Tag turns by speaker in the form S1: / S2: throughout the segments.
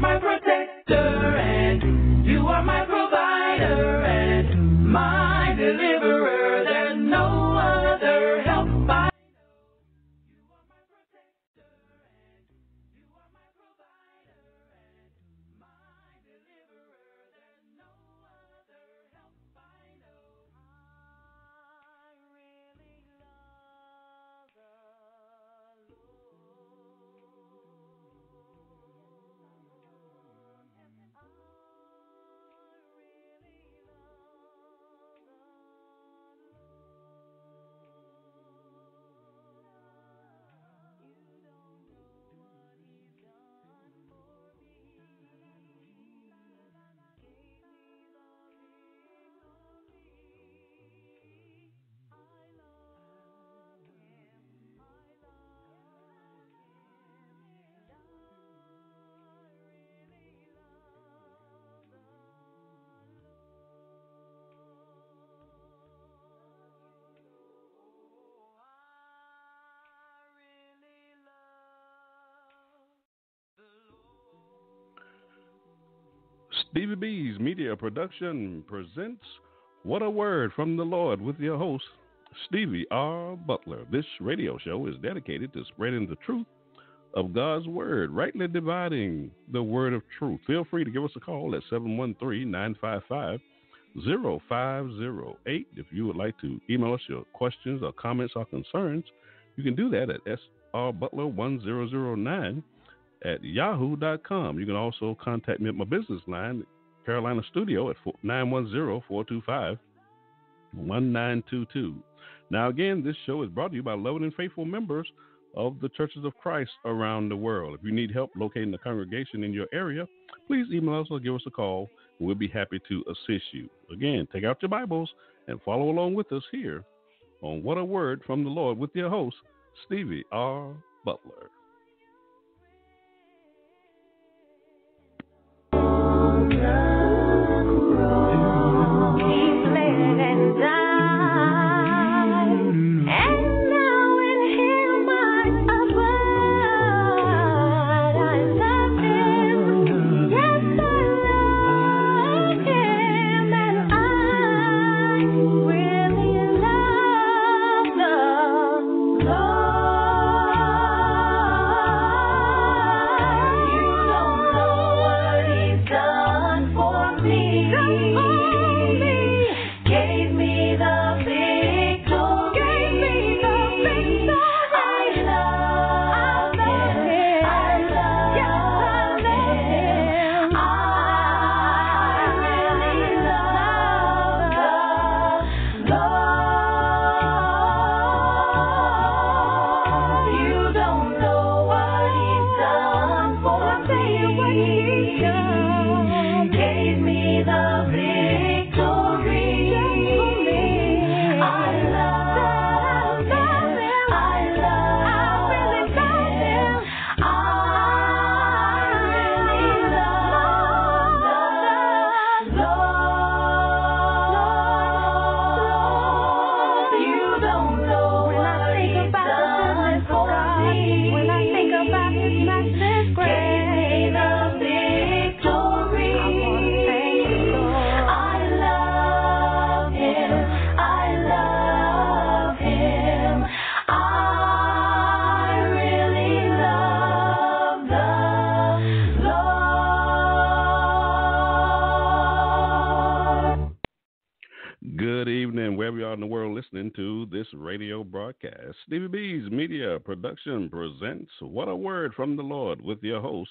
S1: my protector,
S2: Stevie B's Media Production presents What a Word from the Lord with your host, Stevie R. Butler. This radio show is dedicated to spreading the truth of God's Word, rightly dividing the Word of truth. Feel free to give us a call at 713 955 0508. If you would like to email us your questions or comments or concerns, you can do that at srbutler1009 at yahoo.com. You can also contact me at my business line, Carolina Studio, at 910 425 1922. Now, again, this show is brought to you by loving and faithful members of the Churches of Christ around the world. If you need help locating the congregation in your area, please email us or give us a call. and We'll be happy to assist you. Again, take out your Bibles and follow along with us here on What a Word from the Lord with your host, Stevie R. Butler. Production presents What a Word from the Lord with your host,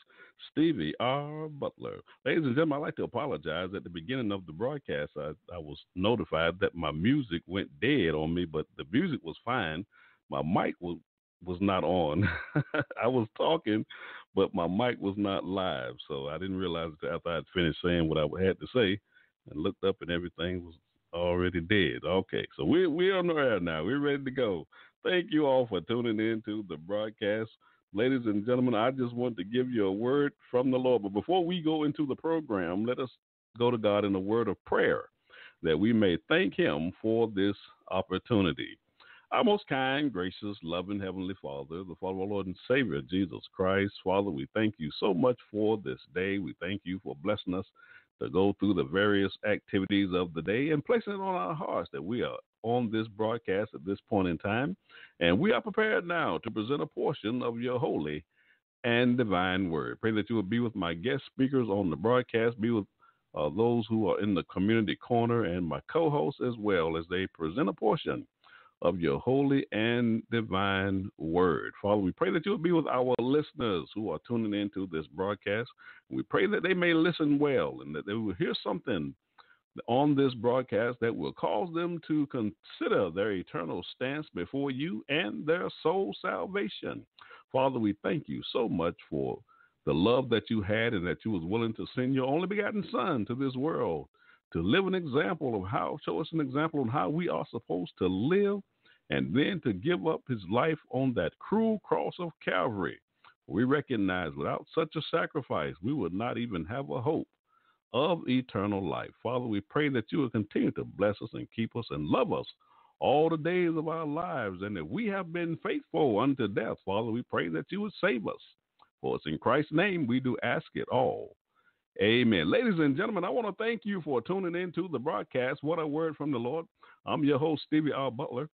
S2: Stevie R. Butler. Ladies and gentlemen, I'd like to apologize. At the beginning of the broadcast, I, I was notified that my music went dead on me, but the music was fine. My mic was, was not on. I was talking, but my mic was not live, so I didn't realize that after I'd finished saying what I had to say and looked up and everything was already dead. Okay, so we're we're on the air now. We're ready to go. Thank you all for tuning in to the broadcast. Ladies and gentlemen, I just want to give you a word from the Lord. But before we go into the program, let us go to God in a word of prayer that we may thank Him for this opportunity. Our most kind, gracious, loving Heavenly Father, the Father our Lord and Savior, Jesus Christ. Father, we thank you so much for this day. We thank you for blessing us to go through the various activities of the day and placing it on our hearts that we are on this broadcast at this point in time. And we are prepared now to present a portion of your holy and divine word. Pray that you will be with my guest speakers on the broadcast, be with uh, those who are in the community corner, and my co hosts as well as they present a portion of your holy and divine word. Father, we pray that you will be with our listeners who are tuning into this broadcast. We pray that they may listen well and that they will hear something on this broadcast that will cause them to consider their eternal stance before you and their soul salvation. Father, we thank you so much for the love that you had and that you was willing to send your only begotten son to this world to live an example of how show us an example on how we are supposed to live and then to give up his life on that cruel cross of Calvary. We recognize without such a sacrifice, we would not even have a hope of eternal life. Father, we pray that you will continue to bless us and keep us and love us all the days of our lives. And if we have been faithful unto death, Father, we pray that you would save us. For it's in Christ's name we do ask it all. Amen. Ladies and gentlemen, I want to thank you for tuning in to the broadcast. What a word from the Lord. I'm your host, Stevie R. Butler.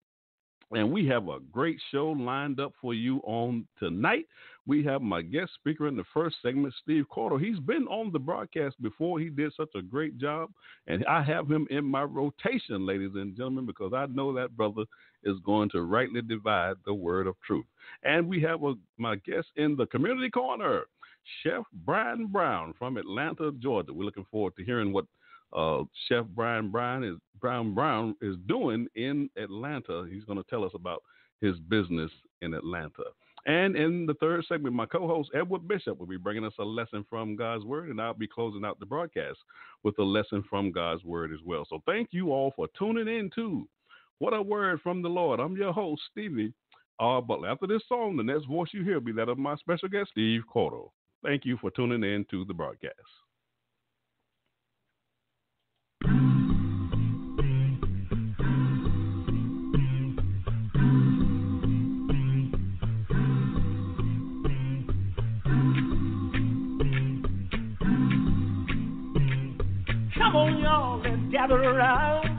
S2: And we have a great show lined up for you on tonight. We have my guest speaker in the first segment, Steve Cordle. He's been on the broadcast before. He did such a great job. And I have him in my rotation, ladies and gentlemen, because I know that brother is going to rightly divide the word of truth. And we have a, my guest in the community corner, Chef Brian Brown from Atlanta, Georgia. We're looking forward to hearing what uh, Chef Brian Brown is Brown Brown is doing in Atlanta. He's going to tell us about his business in Atlanta. And in the third segment, my co-host Edward Bishop will be bringing us a lesson from God's Word, and I'll be closing out the broadcast with a lesson from God's Word as well. So thank you all for tuning in to What a Word from the Lord. I'm your host Stevie R. Butler. After this song, the next voice you hear will be that of my special guest Steve Cordle. Thank you for tuning in to the broadcast.
S3: On, gather around.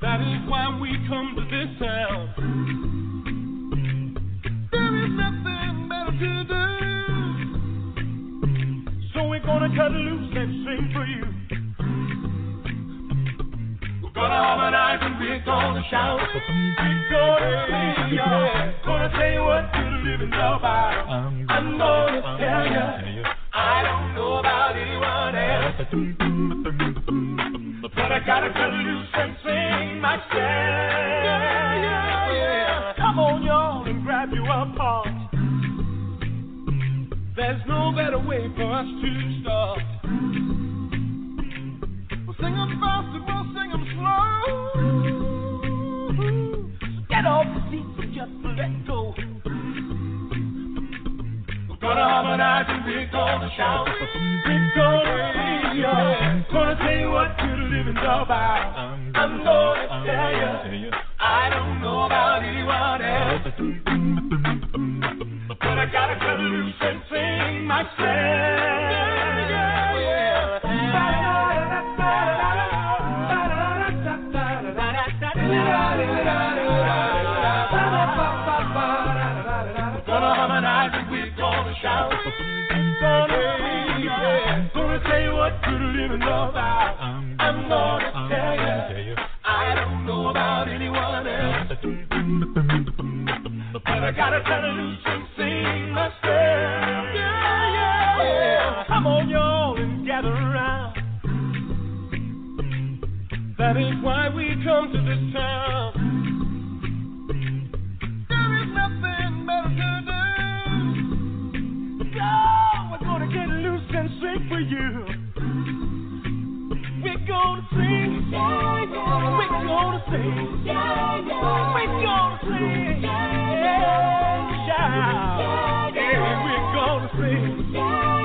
S3: That is why we come to this town. There is nothing better to do. So we're gonna cut loose and sing for you. We're gonna harmonize and we're gonna shout. We're gonna sing, y'all. Gonna tell you what to live in the Bible. I'm gonna tell you. I don't know about anyone else, but I gotta cut loose and sing myself. Come on, y'all, and grab you a part. There's no better way for us to start. We'll sing them fast and we'll sing slow. Get off the seat and just let go. Gonna harmonize and we're gonna shout. We're gonna sing. Gonna tell you what in the Bible. I'm gonna tell you. I don't know about anyone else. But I gotta cut loose and sing myself. Come to this town. There is nothing better to do. So we're gonna get loose and sing for you. We're gonna sing, yeah, yeah. We're gonna sing, yeah, yeah. We're gonna sing, yeah, yeah. Shout, yeah, yeah. We're gonna sing, yeah,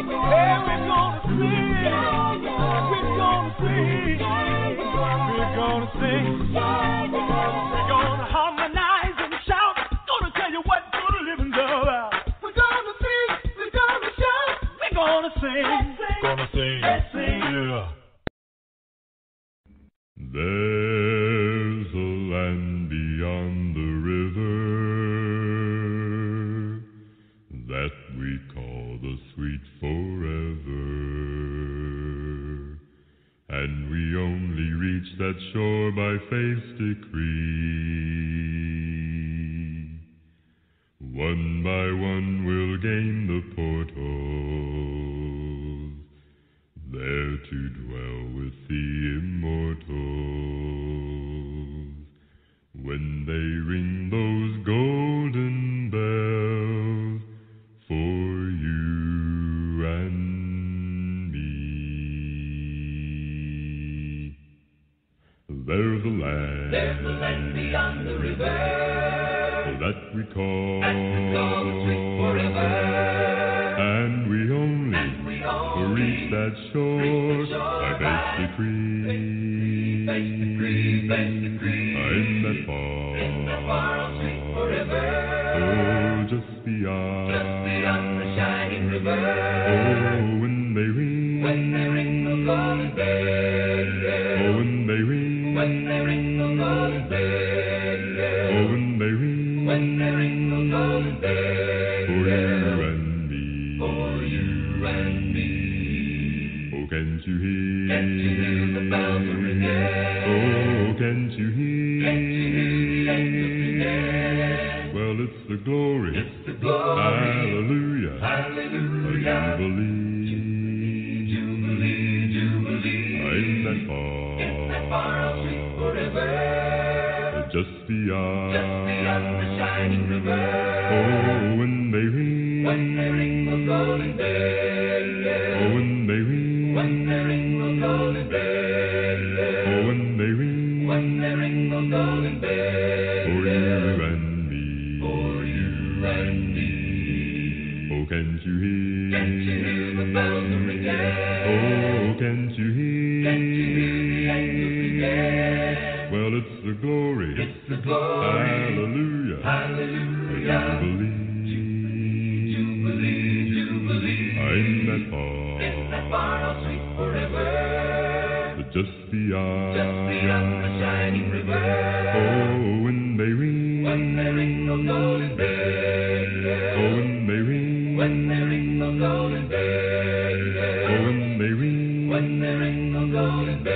S4: Oh, when they ring.
S1: When they ring the golden
S4: For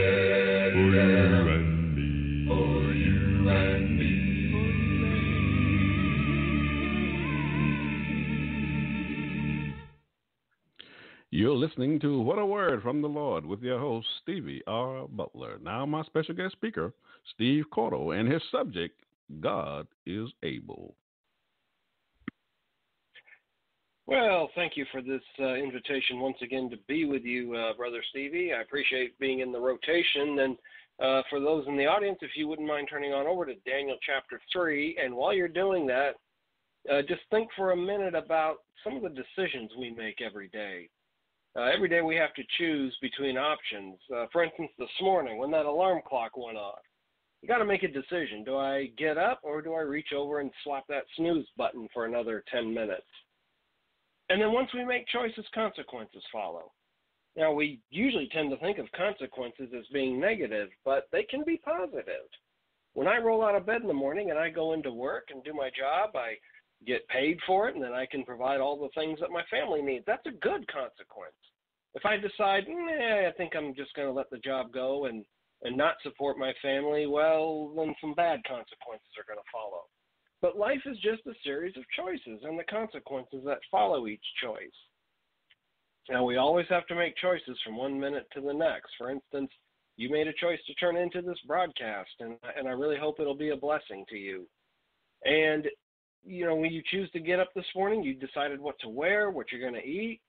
S4: you and me,
S1: for you and me.
S2: You're listening to What a Word from the Lord with your host, Stevie R. Butler. Now, my special guest speaker, Steve Cordle, and his subject, God is Able.
S5: Well, thank you for this uh, invitation once again to be with you, uh, Brother Stevie. I appreciate being in the rotation. And uh, for those in the audience, if you wouldn't mind turning on over to Daniel chapter 3. And while you're doing that, uh, just think for a minute about some of the decisions we make every day. Uh, every day we have to choose between options. Uh, for instance, this morning when that alarm clock went off, you got to make a decision. Do I get up or do I reach over and slap that snooze button for another 10 minutes? And then once we make choices, consequences follow. Now, we usually tend to think of consequences as being negative, but they can be positive. When I roll out of bed in the morning and I go into work and do my job, I get paid for it, and then I can provide all the things that my family needs. That's a good consequence. If I decide, nah, I think I'm just going to let the job go and, and not support my family, well, then some bad consequences are going to follow. But life is just a series of choices and the consequences that follow each choice. Now, we always have to make choices from one minute to the next. For instance, you made a choice to turn into this broadcast, and, and I really hope it'll be a blessing to you. And, you know, when you choose to get up this morning, you decided what to wear, what you're going to eat.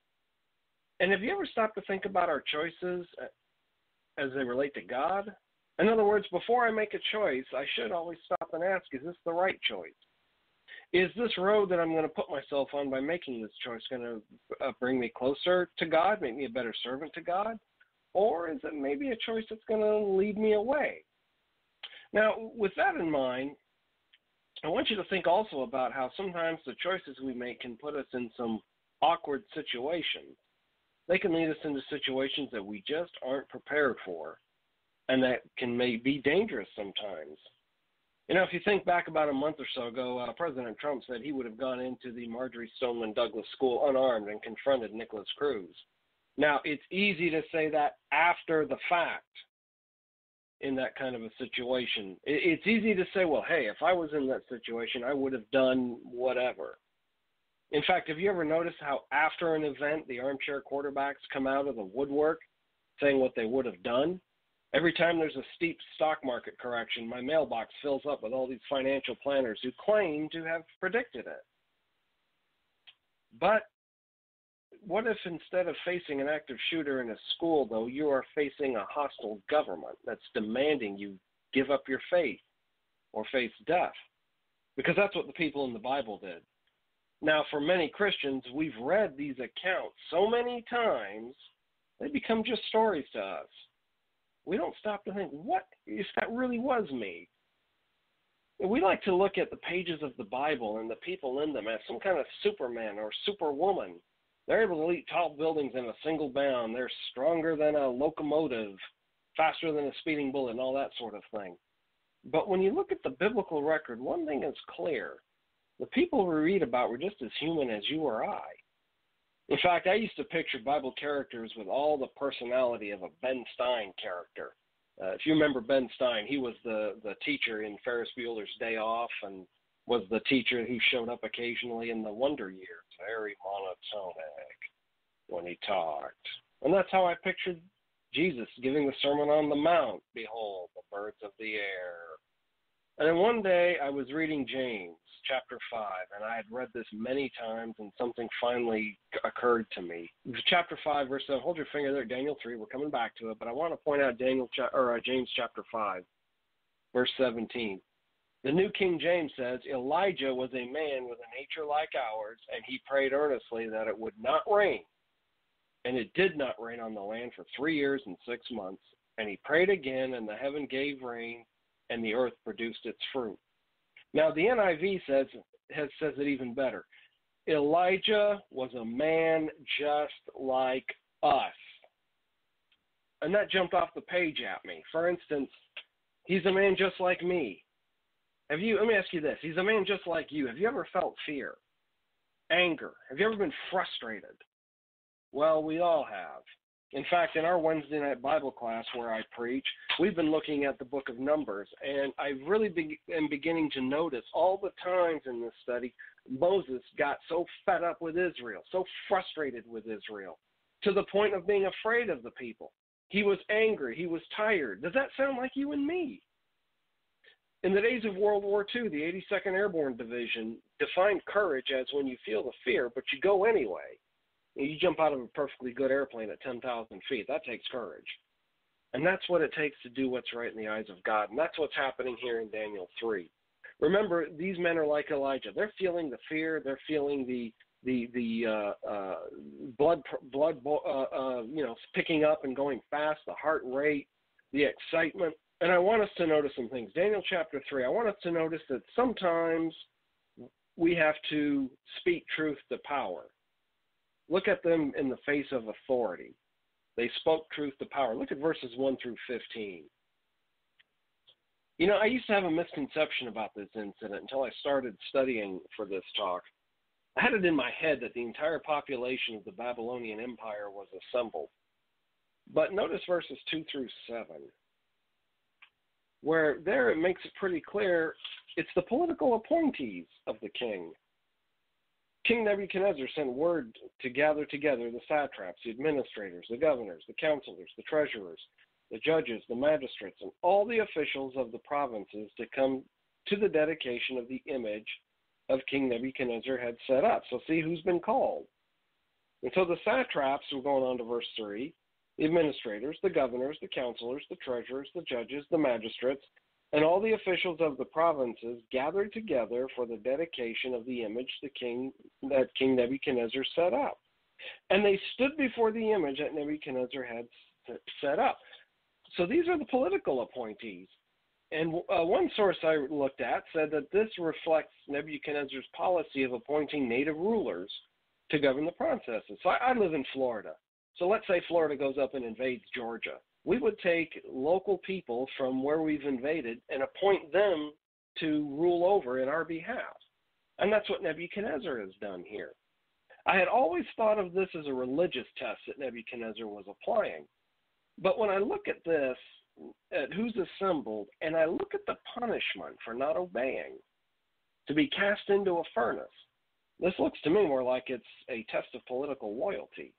S5: And have you ever stopped to think about our choices uh, as they relate to God? In other words, before I make a choice, I should always stop and ask, is this the right choice? Is this road that I'm going to put myself on by making this choice going to uh, bring me closer to God, make me a better servant to God? Or is it maybe a choice that's going to lead me away? Now, with that in mind, I want you to think also about how sometimes the choices we make can put us in some awkward situations. They can lead us into situations that we just aren't prepared for and that can may be dangerous sometimes. You know, if you think back about a month or so ago, uh, President Trump said he would have gone into the Marjory Stoneman Douglas School unarmed and confronted Nikolas Cruz. Now, it's easy to say that after the fact in that kind of a situation. It's easy to say, well, hey, if I was in that situation, I would have done whatever. In fact, have you ever noticed how after an event, the armchair quarterbacks come out of the woodwork saying what they would have done? Every time there's a steep stock market correction, my mailbox fills up with all these financial planners who claim to have predicted it. But what if instead of facing an active shooter in a school, though, you are facing a hostile government that's demanding you give up your faith or face death? Because that's what the people in the Bible did. Now, for many Christians, we've read these accounts so many times, they become just stories to us. We don't stop to think, what if that really was me? We like to look at the pages of the Bible and the people in them as some kind of Superman or Superwoman they're able to leap tall buildings in a single bound. They're stronger than a locomotive, faster than a speeding bullet, and all that sort of thing. But when you look at the biblical record, one thing is clear. The people we read about were just as human as you or I. In fact, I used to picture Bible characters with all the personality of a Ben Stein character. Uh, if you remember Ben Stein, he was the, the teacher in Ferris Bueller's Day Off and was the teacher who showed up occasionally in the Wonder Years very monotonic when he talked. And that's how I pictured Jesus giving the Sermon on the Mount Behold, the birds of the air. And then one day I was reading James chapter 5, and I had read this many times, and something finally occurred to me. Chapter 5, verse 7. Hold your finger there, Daniel 3. We're coming back to it, but I want to point out Daniel or uh, James chapter 5, verse 17. The New King James says Elijah was a man with a nature like ours, and he prayed earnestly that it would not rain. And it did not rain on the land for three years and six months. And he prayed again, and the heaven gave rain, and the earth produced its fruit. Now the NIV says has says it even better. Elijah was a man just like us. And that jumped off the page at me. For instance, he's a man just like me. Have you? Let me ask you this: He's a man just like you. Have you ever felt fear, anger? Have you ever been frustrated? Well, we all have. In fact, in our Wednesday night Bible class where I preach, we've been looking at the book of Numbers, and I really be, am beginning to notice all the times in this study Moses got so fed up with Israel, so frustrated with Israel, to the point of being afraid of the people. He was angry. He was tired. Does that sound like you and me? In the days of World War II, the 82nd Airborne Division defined courage as when you feel the fear, but you go anyway. You jump out of a perfectly good airplane at 10,000 feet. That takes courage. And that's what it takes to do what's right in the eyes of God. And that's what's happening here in Daniel 3. Remember, these men are like Elijah. They're feeling the fear. They're feeling the the the uh, uh, blood blood uh, uh, you know picking up and going fast, the heart rate, the excitement and I want us to notice some things. Daniel chapter 3, I want us to notice that sometimes we have to speak truth to power. Look at them in the face of authority. They spoke truth to power. Look at verses 1 through 15. You know, I used to have a misconception about this incident until I started studying for this talk. I had it in my head that the entire population of the Babylonian Empire was assembled. But notice verses 2 through 7 where there it makes it pretty clear it's the political appointees of the king. King Nebuchadnezzar sent word to gather together the satraps, the administrators, the governors, the counselors, the treasurers, the judges, the magistrates, and all the officials of the provinces to come to the dedication of the image of King Nebuchadnezzar had set up. So see who's been called. And so the satraps, we're going on to verse 3, the administrators, the governors, the counselors, the treasurers, the judges, the magistrates, and all the officials of the provinces gathered together for the dedication of the image the king that King Nebuchadnezzar set up. And they stood before the image that Nebuchadnezzar had set up. So these are the political appointees. And uh, one source I looked at said that this reflects Nebuchadnezzar's policy of appointing native rulers to govern the processes. So I, I live in Florida. So let's say Florida goes up and invades Georgia. We would take local people from where we've invaded and appoint them to rule over in our behalf. And that's what Nebuchadnezzar has done here. I had always thought of this as a religious test that Nebuchadnezzar was applying. But when I look at this, at who's assembled, and I look at the punishment for not obeying, to be cast into a furnace, this looks to me more like it's a test of political loyalty.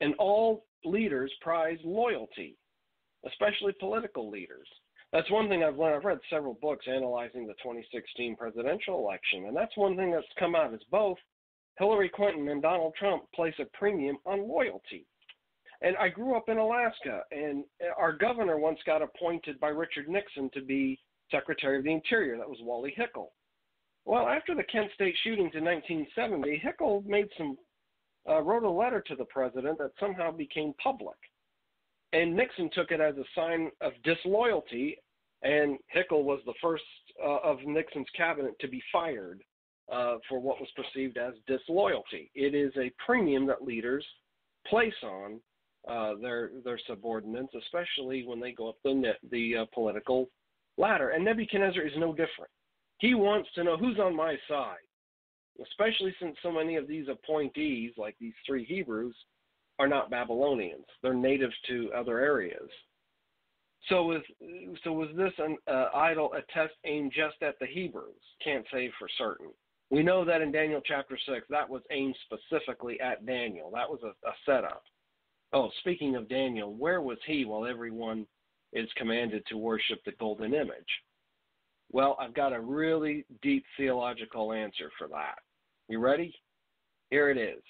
S5: And all leaders prize loyalty, especially political leaders. That's one thing I've learned. I've read several books analyzing the 2016 presidential election, and that's one thing that's come out is both Hillary Clinton and Donald Trump place a premium on loyalty. And I grew up in Alaska, and our governor once got appointed by Richard Nixon to be Secretary of the Interior. That was Wally Hickel. Well, after the Kent State shootings in 1970, Hickel made some uh, wrote a letter to the president that somehow became public, and Nixon took it as a sign of disloyalty. And Hickel was the first uh, of Nixon's cabinet to be fired uh, for what was perceived as disloyalty. It is a premium that leaders place on uh, their their subordinates, especially when they go up the the uh, political ladder. And Nebuchadnezzar is no different. He wants to know who's on my side, especially since so many of these appointees, like these three Hebrews, are not Babylonians. They're native to other areas. So was so was this an uh, idol a test aimed just at the Hebrews? Can't say for certain. We know that in Daniel chapter 6, that was aimed specifically at Daniel. That was a, a setup. Oh, speaking of Daniel, where was he while everyone is commanded to worship the golden image? Well, I've got a really deep theological answer for that. You ready? Here it is.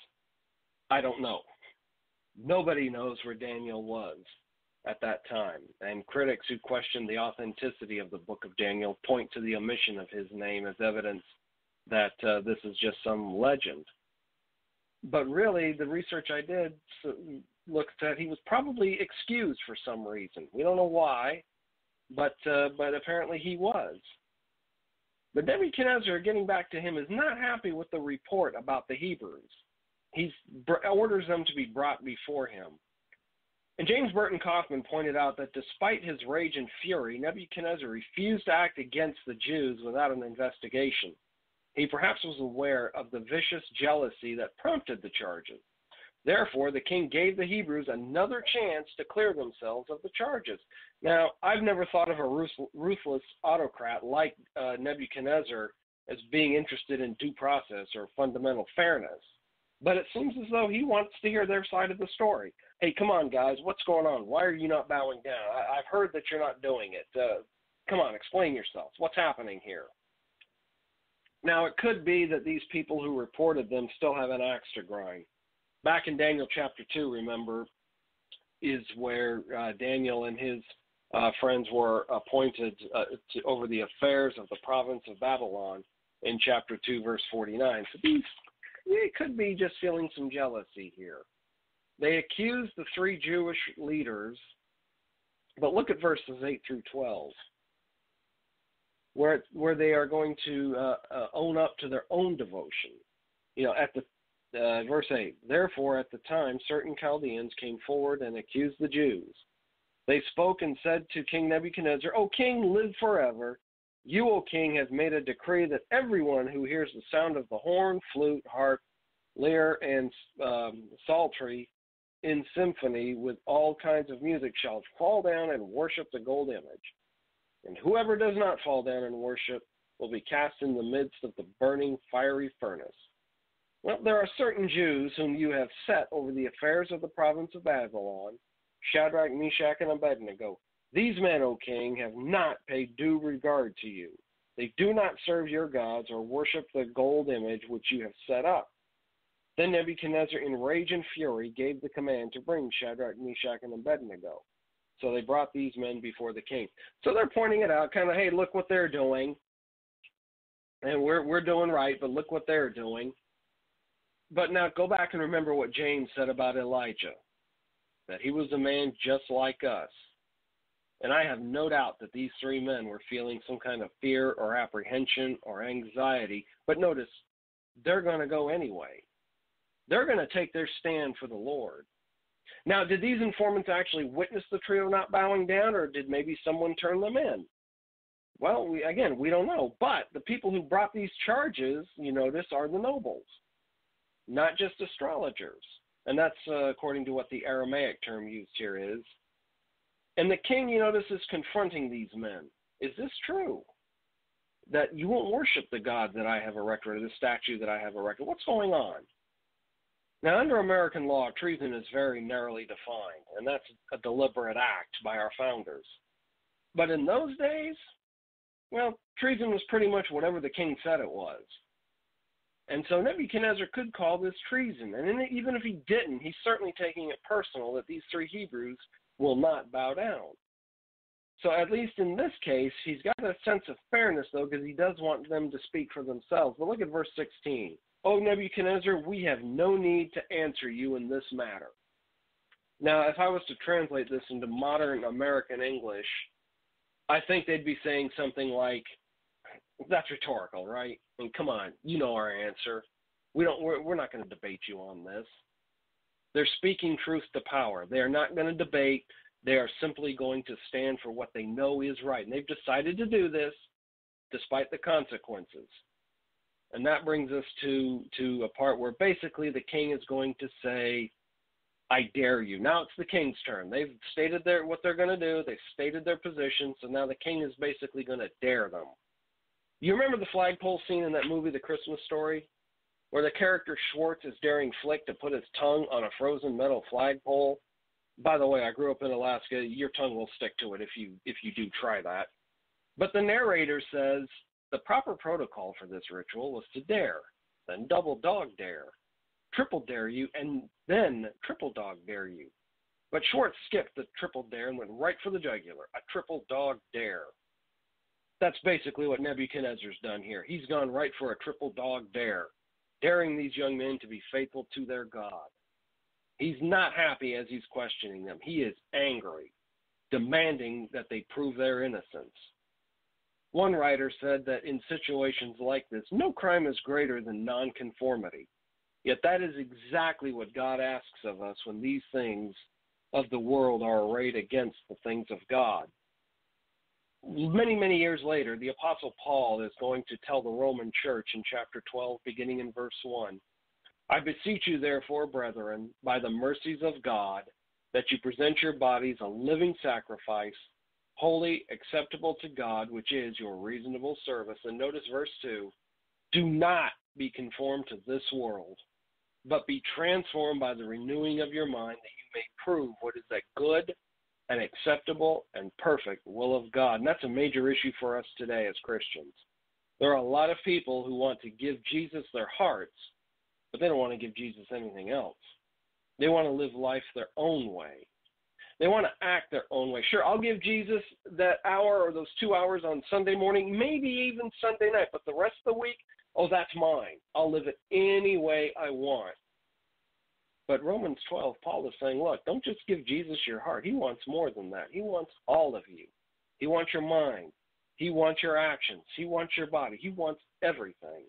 S5: I don't know. Nobody knows where Daniel was at that time, and critics who question the authenticity of the book of Daniel point to the omission of his name as evidence that uh, this is just some legend. But really, the research I did looks at he was probably excused for some reason. We don't know why, but uh, but apparently he was. But Nebuchadnezzar, getting back to him, is not happy with the report about the Hebrews. He orders them to be brought before him. And James Burton Coffman pointed out that despite his rage and fury, Nebuchadnezzar refused to act against the Jews without an investigation. He perhaps was aware of the vicious jealousy that prompted the charges. Therefore, the king gave the Hebrews another chance to clear themselves of the charges. Now, I've never thought of a ruthless autocrat like uh, Nebuchadnezzar as being interested in due process or fundamental fairness, but it seems as though he wants to hear their side of the story. Hey, come on, guys, what's going on? Why are you not bowing down? I- have heard that you're not doing it. Uh, come on, explain yourselves. What's happening here? Now, it could be that these people who reported them still have an axe to grind. Back in Daniel chapter 2, remember, is where uh, Daniel and his uh, friends were appointed uh, to, over the affairs of the province of Babylon in chapter 2, verse 49. So these, they could be just feeling some jealousy here. They accused the three Jewish leaders, but look at verses 8 through 12 where where they are going to uh, uh, own up to their own devotion. You know, at the uh, verse eight. Therefore, at the time, certain Chaldeans came forward and accused the Jews. They spoke and said to King Nebuchadnezzar, "O king, live forever. You, O king, have made a decree that everyone who hears the sound of the horn, flute, harp, lyre, and um, psaltery in symphony with all kinds of music shall fall down and worship the gold image." And whoever does not fall down and worship will be cast in the midst of the burning fiery furnace. Well, there are certain Jews whom you have set over the affairs of the province of Babylon Shadrach, Meshach, and Abednego. These men, O king, have not paid due regard to you. They do not serve your gods or worship the gold image which you have set up. Then Nebuchadnezzar, in rage and fury, gave the command to bring Shadrach, Meshach, and Abednego. So they brought these men before the king. So they're pointing it out, kind of, hey, look what they're doing. And we're we're doing right, but look what they're doing. But now go back and remember what James said about Elijah. That he was a man just like us. And I have no doubt that these three men were feeling some kind of fear or apprehension or anxiety. But notice, they're going to go anyway. They're going to take their stand for the Lord. Now, did these informants actually witness the trio not bowing down, or did maybe someone turn them in? Well, we, again, we don't know. But the people who brought these charges, you notice, are the nobles, not just astrologers. And that's uh, according to what the Aramaic term used here is. And the king, you notice, is confronting these men. Is this true? That you won't worship the God that I have erected, or the statue that I have erected? What's going on? Now, under American law, treason is very narrowly defined, and that's a deliberate act by our founders. But in those days, well, treason was pretty much whatever the king said it was. And so Nebuchadnezzar could call this treason. And even if he didn't, he's certainly taking it personal that these three Hebrews will not bow down. So, at least in this case, he's got a sense of fairness, though, because he does want them to speak for themselves. But look at verse 16. O Nebuchadnezzar, we have no need to answer you in this matter. Now, if I was to translate this into modern American English, I think they'd be saying something like, "That's rhetorical, right? I mean, come on, you know our answer. We don't. We're, we're not going to debate you on this." They're speaking truth to power. They are not going to debate. They are simply going to stand for what they know is right, and they've decided to do this despite the consequences. And that brings us to to a part where basically the king is going to say, "I dare you." Now it's the king's turn. They've stated their what they're going to do. They've stated their position. So now the king is basically going to dare them. You remember the flagpole scene in that movie, The Christmas Story, where the character Schwartz is daring Flick to put his tongue on a frozen metal flagpole. By the way, I grew up in Alaska. Your tongue will stick to it if you if you do try that. But the narrator says the proper protocol for this ritual was to dare, then double dog dare, triple dare you, and then triple dog dare you. But Schwartz skipped the triple dare and went right for the jugular, a triple dog dare. That's basically what Nebuchadnezzar's done here. He's gone right for a triple dog dare, daring these young men to be faithful to their God. He's not happy as he's questioning them. He is angry, demanding that they prove their innocence. One writer said that in situations like this, no crime is greater than nonconformity. Yet that is exactly what God asks of us when these things of the world are arrayed against the things of God. Many, many years later, the Apostle Paul is going to tell the Roman church in chapter 12, beginning in verse 1 I beseech you, therefore, brethren, by the mercies of God, that you present your bodies a living sacrifice holy, acceptable to God, which is your reasonable service. And notice verse 2 do not be conformed to this world, but be transformed by the renewing of your mind, that you may prove what is that good and acceptable and perfect will of God. And that's a major issue for us today as Christians. There are a lot of people who want to give Jesus their hearts, but they don't want to give Jesus anything else. They want to live life their own way. They want to act their own way. Sure, I'll give Jesus that hour or those two hours on Sunday morning, maybe even Sunday night, but the rest of the week, oh, that's mine. I'll live it any way I want. But Romans 12, Paul is saying, look, don't just give Jesus your heart. He wants more than that. He wants all of you. He wants your mind. He wants your actions. He wants your body. He wants everything.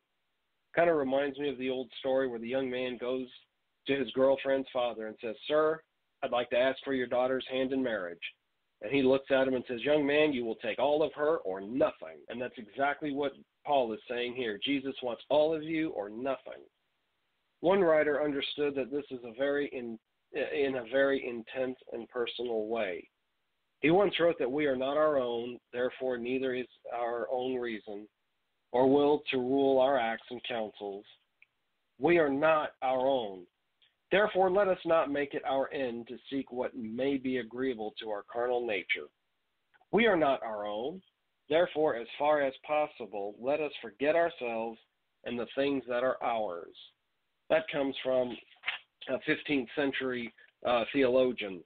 S5: Kind of reminds me of the old story where the young man goes to his girlfriend's father and says, Sir, I'd like to ask for your daughter's hand in marriage. And he looks at him and says, Young man, you will take all of her or nothing. And that's exactly what Paul is saying here. Jesus wants all of you or nothing. One writer understood that this is a very in, in a very intense and personal way. He once wrote that we are not our own, therefore neither is our own reason or will to rule our acts and counsels. We are not our own, Therefore, let us not make it our end to seek what may be agreeable to our carnal nature. We are not our own. Therefore, as far as possible, let us forget ourselves and the things that are ours. That comes from a 15th century uh, theologian.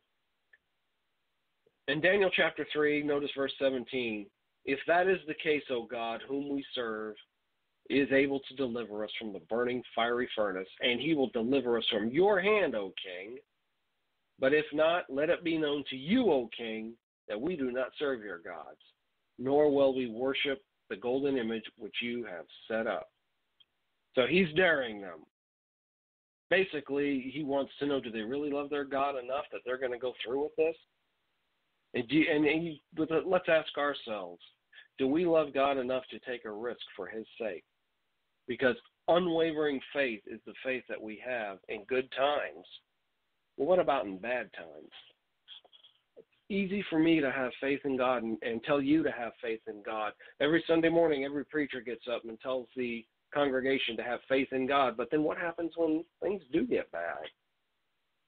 S5: In Daniel chapter 3, notice verse 17 If that is the case, O God, whom we serve, is able to deliver us from the burning fiery furnace, and he will deliver us from your hand, O king. But if not, let it be known to you, O king, that we do not serve your gods, nor will we worship the golden image which you have set up. So he's daring them. Basically, he wants to know: Do they really love their God enough that they're going to go through with this? And, do and, let's ask ourselves: Do we love God enough to take a risk for His sake? Because unwavering faith is the faith that we have in good times. Well, what about in bad times? It's easy for me to have faith in God and, and tell you to have faith in God. Every Sunday morning, every preacher gets up and tells the congregation to have faith in God. But then what happens when things do get bad?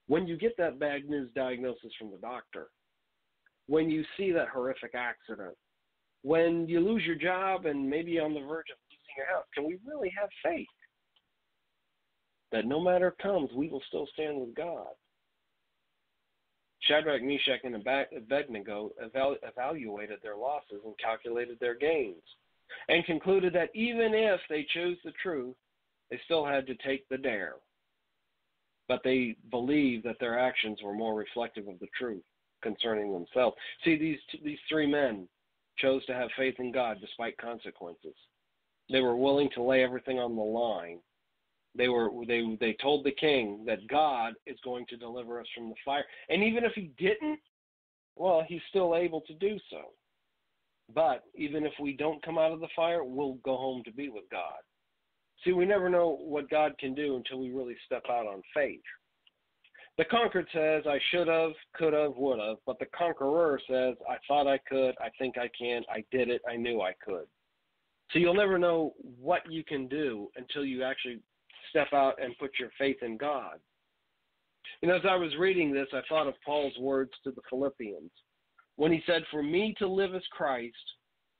S5: When you get that bad news diagnosis from the doctor, when you see that horrific accident, when you lose your job and maybe on the verge of losing your house, can we really have faith that no matter comes, we will still stand with God? Shadrach, Meshach, and Abednego evaluated their losses and calculated their gains, and concluded that even if they chose the truth, they still had to take the dare. But they believed that their actions were more reflective of the truth concerning themselves. See, these these three men chose to have faith in God despite consequences. They were willing to lay everything on the line. They were they they told the king that God is going to deliver us from the fire. And even if he didn't, well, he's still able to do so. But even if we don't come out of the fire, we'll go home to be with God. See, we never know what God can do until we really step out on faith. The conquered says, I should have, could have, would have, but the conqueror says, I thought I could, I think I can, I did it, I knew I could. So you'll never know what you can do until you actually step out and put your faith in God. And as I was reading this, I thought of Paul's words to the Philippians when he said, For me to live is Christ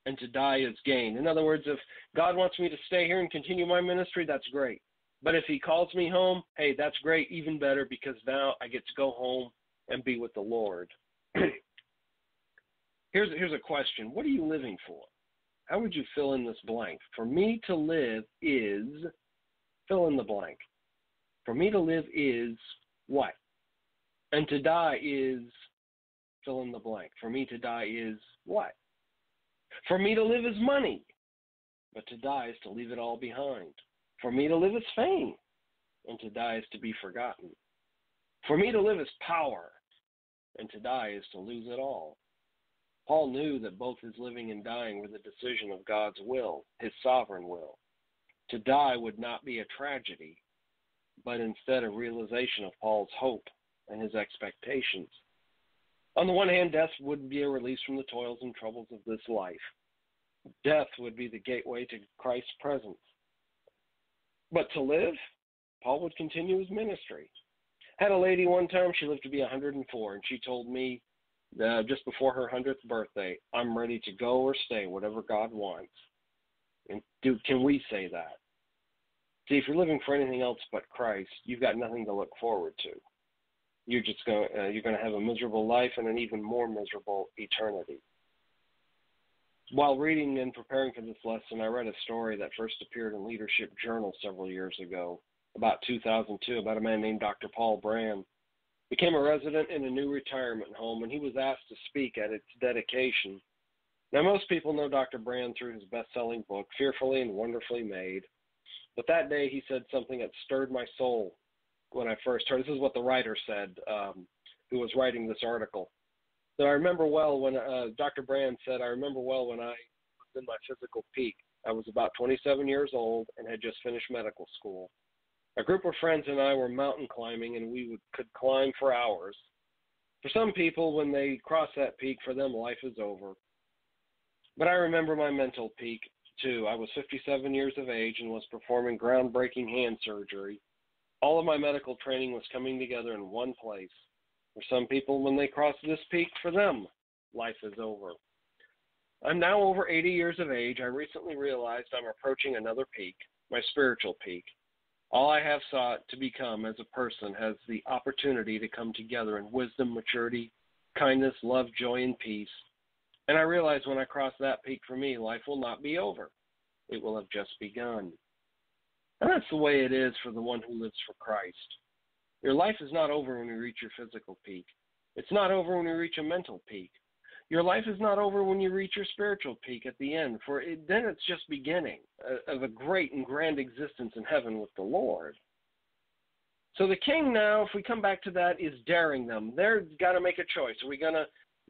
S5: and to die is gain. In other words, if God wants me to stay here and continue my ministry, that's great. But if he calls me home, hey, that's great, even better, because now I get to go home and be with the Lord. here's, here's a question What are you living for? How would you fill in this blank? For me to live is fill in the blank. For me to live is what? And to die is fill in the blank. For me to die is what? For me to live is money, but to die is to leave it all behind. For me to live is fame, and to die is to be forgotten. For me to live is power, and to die is to lose it all. Paul knew that both his living and dying were the decision of God's will, his sovereign will. To die would not be a tragedy, but instead a realization of Paul's hope and his expectations. On the one hand, death would be a release from the toils and troubles of this life. Death would be the gateway to Christ's presence. But to live, Paul would continue his ministry. Had a lady one time, she lived to be 104, and she told me uh, just before her 100th birthday, I'm ready to go or stay, whatever God wants. And do, can we say that? See, if you're living for anything else but Christ, you've got nothing to look forward to. You're just going uh, you're going to have a miserable life and an even more miserable eternity. While reading and preparing for this lesson, I read a story that first appeared in Leadership Journal several years ago, about 2002, about a man named Dr. Paul Brand. Became a resident in a new retirement home, and he was asked to speak at its dedication. Now, most people know Dr. Brand through his best selling book, Fearfully and Wonderfully Made. But that day he said something that stirred my soul when I first heard. This is what the writer said, um, who was writing this article. That I remember well when uh, Dr. Brand said, I remember well when I was in my physical peak. I was about 27 years old and had just finished medical school. A group of friends and I were mountain climbing, and we would, could climb for hours. For some people, when they cross that peak, for them life is over. But I remember my mental peak too. I was 57 years of age and was performing groundbreaking hand surgery. All of my medical training was coming together in one place. For some people, when they cross this peak, for them, life is over. I'm now over 80 years of age. I recently realized I'm approaching another peak, my spiritual peak. All I have sought to become as a person has the opportunity to come together in wisdom, maturity, kindness, love, joy, and peace and I realize when I cross that peak for me, life will not be over. It will have just begun. And that's the way it is for the one who lives for Christ. Your life is not over when you reach your physical peak. It's not over when you reach a mental peak. Your life is not over when you reach your spiritual peak at the end, for it, then it's just beginning uh, of a great and grand existence in heaven with the Lord. So the king now, if we come back to that, is daring them. They're got to make a choice. Are we going to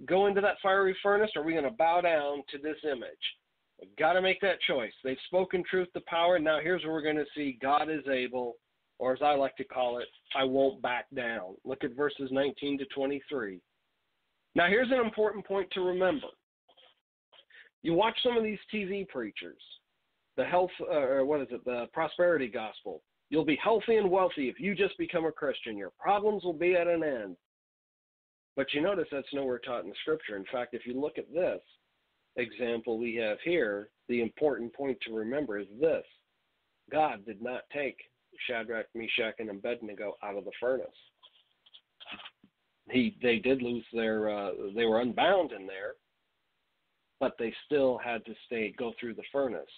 S5: go into that fiery furnace or are we going to bow down to this image? Got to make that choice. They've spoken truth to power. Now here's where we're going to see God is able, or as I like to call it, I won't back down. Look at verses 19 to 23. Now here's an important point to remember. You watch some of these TV preachers, the health, uh, or what is it, the prosperity gospel. You'll be healthy and wealthy if you just become a Christian. Your problems will be at an end. But you notice that's nowhere taught in the scripture. In fact, if you look at this example we have here, the important point to remember is this God did not take Shadrach, Meshach, and Abednego out of the furnace. He, they did lose their, uh, they were unbound in there, but they still had to stay, go through the furnace.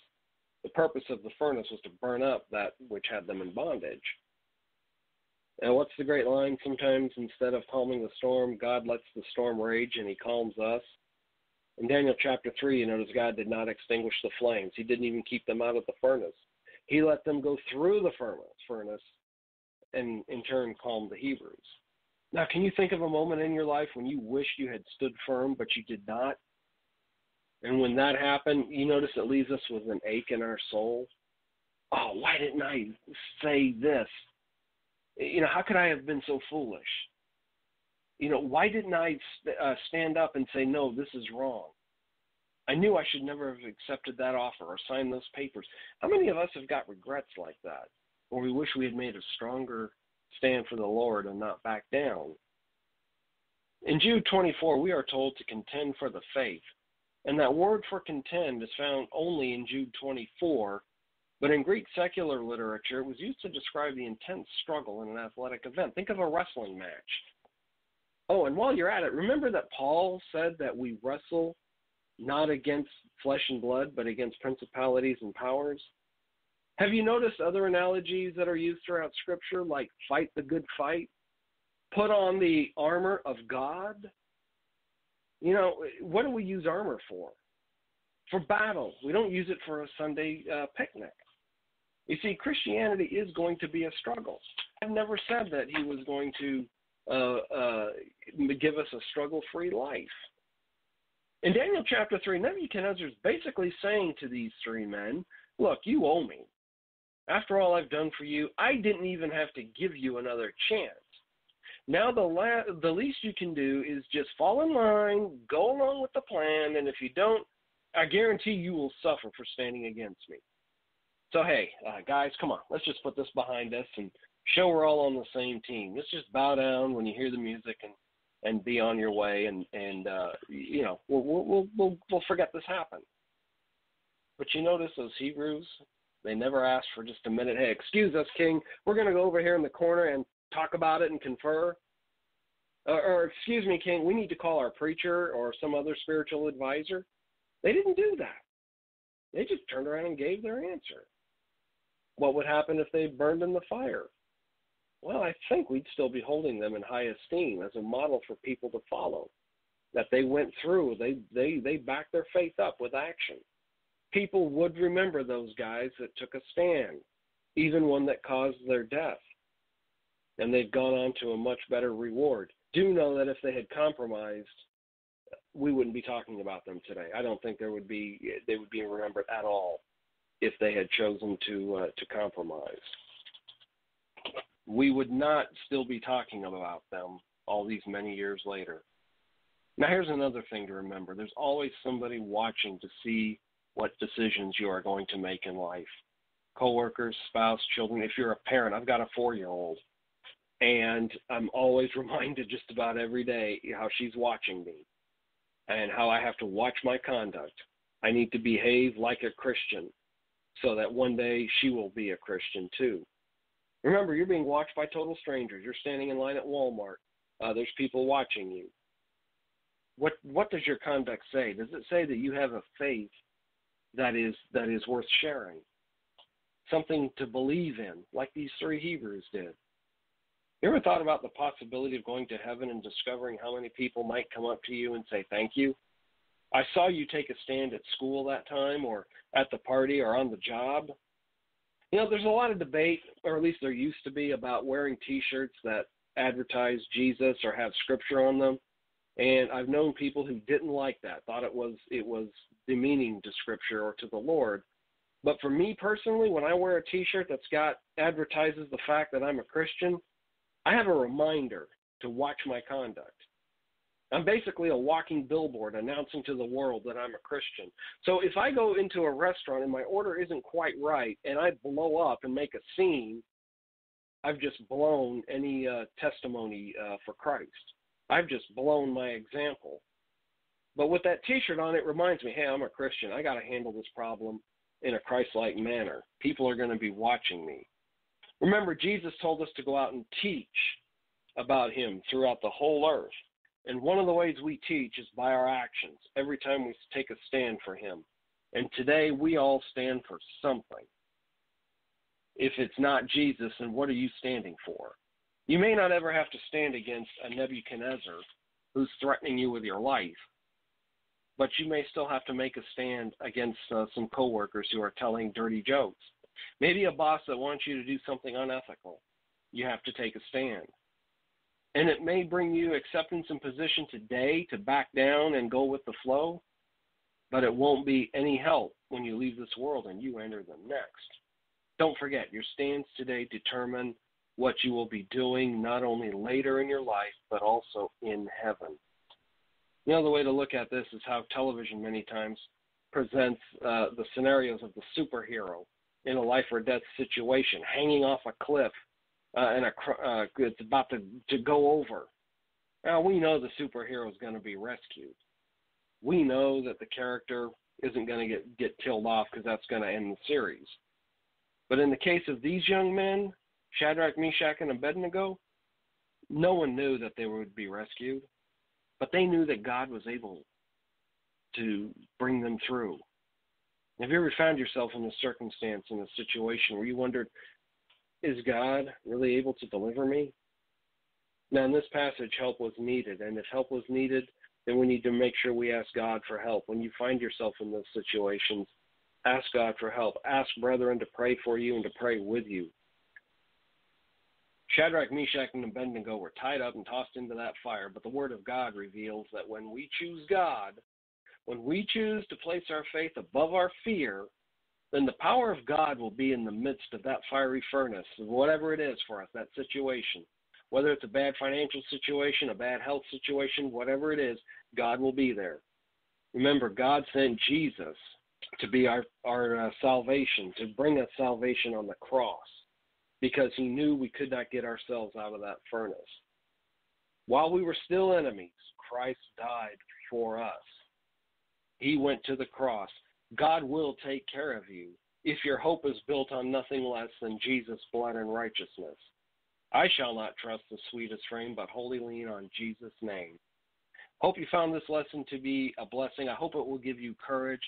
S5: The purpose of the furnace was to burn up that which had them in bondage. And what's the great line? Sometimes instead of calming the storm, God lets the storm rage and he calms us. In Daniel chapter 3, you notice God did not extinguish the flames. He didn't even keep them out of the furnace. He let them go through the furnace and in turn calmed the Hebrews. Now, can you think of a moment in your life when you wished you had stood firm, but you did not? And when that happened, you notice it leaves us with an ache in our soul. Oh, why didn't I say this? You know, how could I have been so foolish? You know, why didn't I uh, stand up and say, no, this is wrong? I knew I should never have accepted that offer or signed those papers. How many of us have got regrets like that? Or we wish we had made a stronger stand for the Lord and not back down? In Jude 24, we are told to contend for the faith. And that word for contend is found only in Jude 24, but in Greek secular literature, it was used to describe the intense struggle in an athletic event. Think of a wrestling match. Oh, and while you're at it, remember that Paul said that we wrestle not against flesh and blood, but against principalities and powers? Have you noticed other analogies that are used throughout Scripture, like fight the good fight, put on the armor of God? You know, what do we use armor for? For battle. We don't use it for a Sunday uh, picnic. You see, Christianity is going to be a struggle. I've never said that he was going to uh, uh, give us a struggle free life. In Daniel chapter 3, Nebuchadnezzar is basically saying to these three men, Look, you owe me. After all I've done for you, I didn't even have to give you another chance. Now the la- the least you can do is just fall in line, go along with the plan, and if you don't, I guarantee you will suffer for standing against me. So hey, uh, guys, come on, let's just put this behind us and show we're all on the same team. Let's just bow down when you hear the music and and be on your way, and and uh, you know we'll we'll we'll we'll forget this happened. But you notice those Hebrews, they never asked for just a minute. Hey, excuse us, King. We're going to go over here in the corner and talk about it and confer. Or, or excuse me, King. We need to call our preacher or some other spiritual advisor. They didn't do that. They just turned around and gave their answer. What would happen if they burned in the fire? Well, I think we'd still be holding them in high esteem as a model for people to follow. That they went through, they they they backed their faith up with action. People would remember those guys that took a stand, even one that caused their death. And they've gone on to a much better reward. Do know that if they had compromised, we wouldn't be talking about them today. I don't think there would be they would be remembered at all if they had chosen to uh, to compromise we would not still be talking about them all these many years later. Now, here's another thing to remember there's always somebody watching to see what decisions you are going to make in life. Coworkers, spouse, children. If you're a parent, I've got a four year old, and I'm always reminded just about every day how she's watching me and how I have to watch my conduct. I need to behave like a Christian so that one day she will be a Christian too. Remember, you're being watched by total strangers. You're standing in line at Walmart. Uh, there's people watching you. What what does your conduct say? Does it say that you have a faith that is that is worth sharing? Something to believe in, like these three Hebrews did. You ever thought about the possibility of going to heaven and discovering how many people might come up to you and say thank you? I saw you take a stand at school that time or at the party or on the job You know, there's a lot of debate, or at least there used to be, about wearing T-shirts that advertise Jesus or have scripture on them. And I've known people who didn't like that, thought it was it was demeaning to scripture or to the Lord. But for me personally, when I wear a T-shirt that's got advertises the fact that I'm a Christian, I have a reminder to watch my conduct. I'm basically a walking billboard announcing to the world that I'm a Christian. So if I go into a restaurant and my order isn't quite right and I blow up and make a scene, I've just blown any uh, testimony uh, for Christ. I've just blown my example. But with that T-shirt on, it reminds me, hey, I'm a Christian. I got to handle this problem in a Christ-like manner. People are going to be watching me. Remember, Jesus told us to go out and teach about Him throughout the whole earth. And one of the ways we teach is by our actions. Every time we take a stand for Him. And today we all stand for something. If it's not Jesus, then what are you standing for? You may not ever have to stand against a Nebuchadnezzar who's threatening you with your life, but you may still have to make a stand against uh, some coworkers who are telling dirty jokes. Maybe a boss that wants you to do something unethical. You have to take a stand. And it may bring you acceptance and position today to back down and go with the flow, but it won't be any help when you leave this world and you enter the next. Don't forget, your stands today determine what you will be doing not only later in your life, but also in heaven. The way to look at this is how television many times presents uh, the scenarios of the superhero in a life or death situation, hanging off a cliff, uh, and a uh, it's about to to go over. Now we know the superhero is going to be rescued. We know that the character isn't going to get get killed off because that's going to end the series. But in the case of these young men, Shadrach, Meshach, and Abednego, no one knew that they would be rescued, but they knew that God was able to bring them through. Have you ever found yourself in a circumstance, in a situation where you wondered, is God really able to deliver me? Now, in this passage, help was needed. And if help was needed, then we need to make sure we ask God for help. When you find yourself in those situations, ask God for help. Ask brethren to pray for you and to pray with you. Shadrach, Meshach, and Abednego were tied up and tossed into that fire, but the Word of God reveals that when we choose God, when we choose to place our faith above our fear, then the power of God will be in the midst of that fiery furnace, whatever it is for us, that situation. Whether it's a bad financial situation, a bad health situation, whatever it is, God will be there. Remember, God sent Jesus to be our, our uh, salvation, to bring us salvation on the cross, because he knew we could not get ourselves out of that furnace. While we were still enemies, Christ died for us. He went to the cross. God will take care of you if your hope is built on nothing less than Jesus' blood and righteousness. I shall not trust the sweetest frame, but wholly lean on Jesus' name. Hope you found this lesson to be a blessing. I hope it will give you courage.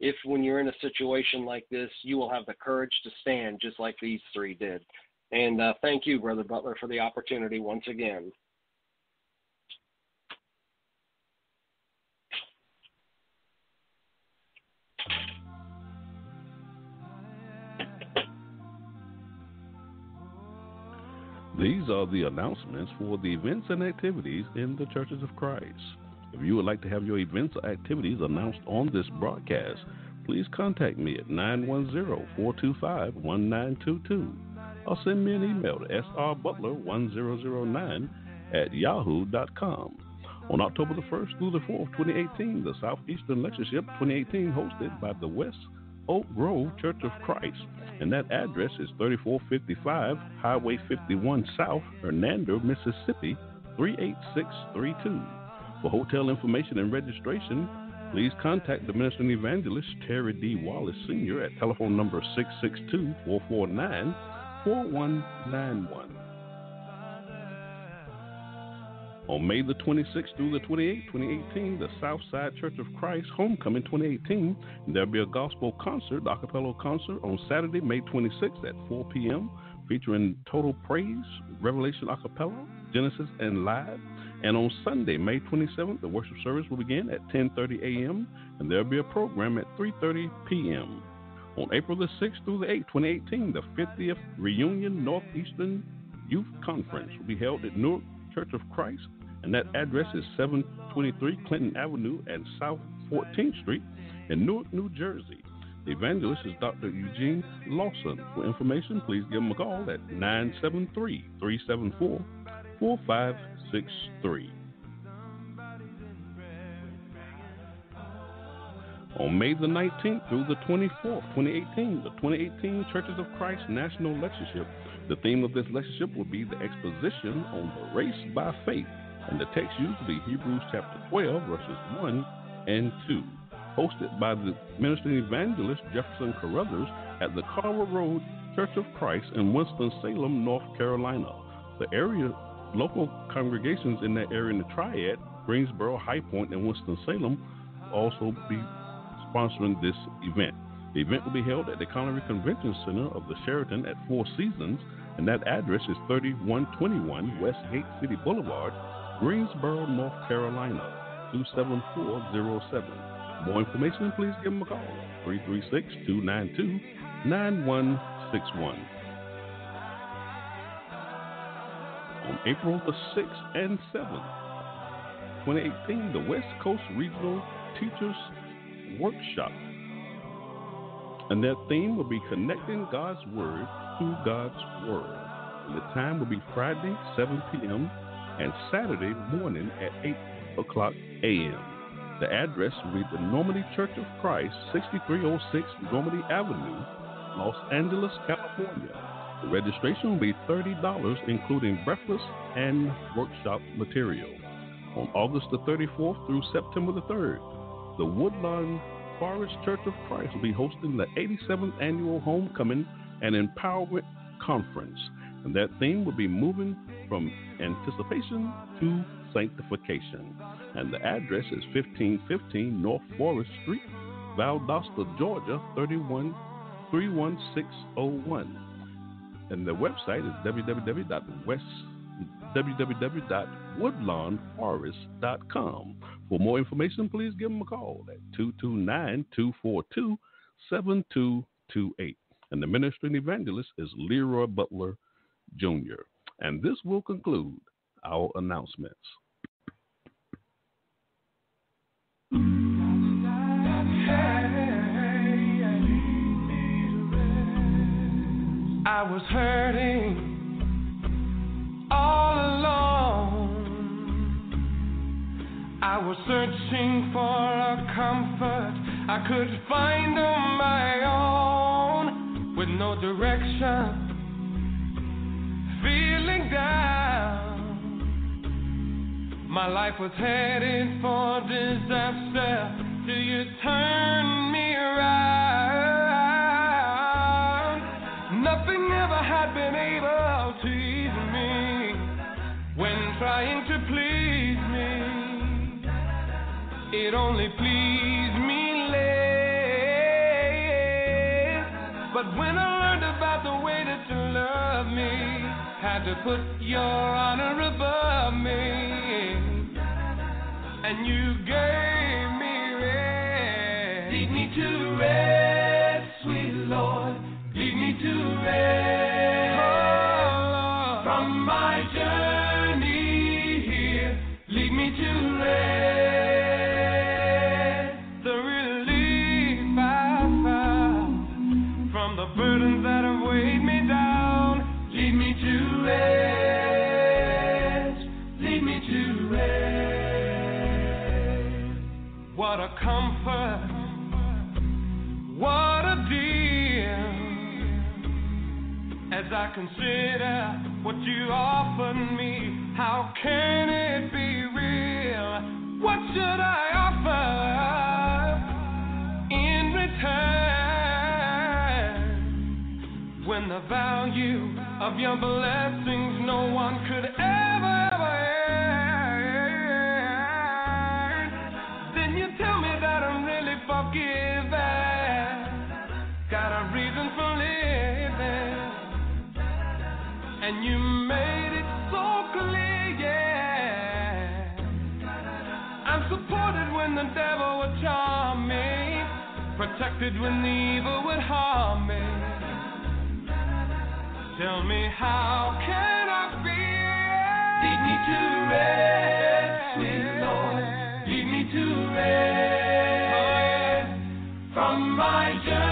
S5: If, when you're in a situation like this, you will have the courage to stand just like these three did. And uh, thank you, Brother Butler, for the opportunity once again.
S2: These are the announcements for the events and activities in the Churches of Christ. If you would like to have your events or activities announced on this broadcast, please contact me at 910-425-1922 or send me an email to srbutler1009 at yahoo.com. On October the 1st through the 4th, 2018, the Southeastern Lectureship 2018 hosted by the West Oak Grove Church of Christ, and that address is 3455 Highway 51 South, Hernando, Mississippi 38632. For hotel information and registration, please contact the minister and evangelist Terry D. Wallace Sr. at telephone number 662 449 4191. On May the 26th through the 28th, 2018, the Southside Church of Christ Homecoming 2018, there'll be a gospel concert, a cappella concert on Saturday, May 26th at 4 p.m., featuring Total Praise, Revelation a cappella, Genesis, and Live. And on Sunday, May 27th, the worship service will begin at 10:30 a.m. and there'll be a program at 3:30 p.m. On April the 6th through the 8th, 2018, the 50th Reunion Northeastern Youth Conference will be held at Newark Church of Christ, and that address is 723 Clinton Avenue and South 14th Street in Newark, New Jersey. The evangelist is Dr. Eugene Lawson. For information, please give him a call at 973 374 4563. On May the 19th through the 24th, 2018, the 2018 Churches of Christ National Lectureship. The theme of this lectureship will be the exposition on the race by faith, and the text used will be Hebrews chapter 12, verses 1 and 2. Hosted by the ministering evangelist Jefferson Carruthers at the Carver Road Church of Christ in Winston-Salem, North Carolina. The area local congregations in that area in the Triad, Greensboro, High Point, and Winston-Salem, also be sponsoring this event. The event will be held at the Connery Convention Center of the Sheraton at Four Seasons, and that address is 3121 West Gate City Boulevard, Greensboro, North Carolina, 27407. More information, please give them a call, 336 292 9161. On April the 6th and 7th, 2018, the West Coast Regional Teachers Workshop. And their theme will be connecting God's Word to God's World. And the time will be Friday, 7 p.m., and Saturday morning at 8 o'clock a.m. The address will be the Normandy Church of Christ, 6306 Normandy Avenue, Los Angeles, California. The registration will be $30, including breakfast and workshop material. On August the 34th through September the 3rd, the Woodlawn Forest Church of Christ will be hosting the 87th Annual Homecoming and Empowerment Conference. And that theme will be moving from anticipation to sanctification. And the address is 1515 North Forest Street, Valdosta, Georgia, 31 31601. And the website is www.west www.woodlawnforest.com. For more information, please give them a call at 229 242 7228. And the ministering evangelist is Leroy Butler Jr. And this will conclude our announcements.
S3: I was hurting all alone. I was searching for a comfort I could find on my own with no direction. Feeling down, my life was headed for disaster till you turned me around. Nothing ever had been able to ease me when trying to please me. It only pleased me less. But when I had to put your honor above me. And you gave me rest. Lead me to rest, sweet Lord. Lead me to rest. I consider what you offered me, how can it be real? What should I offer in return? When the value of your blessings no one could And you made it so clear, yeah. I'm supported when the devil would charm me.
S6: protected when the evil would harm me. Tell me how can I feel?
S3: Lead me to rest, sweet Lord. Lead me to rest.
S6: Oh, from
S3: my journey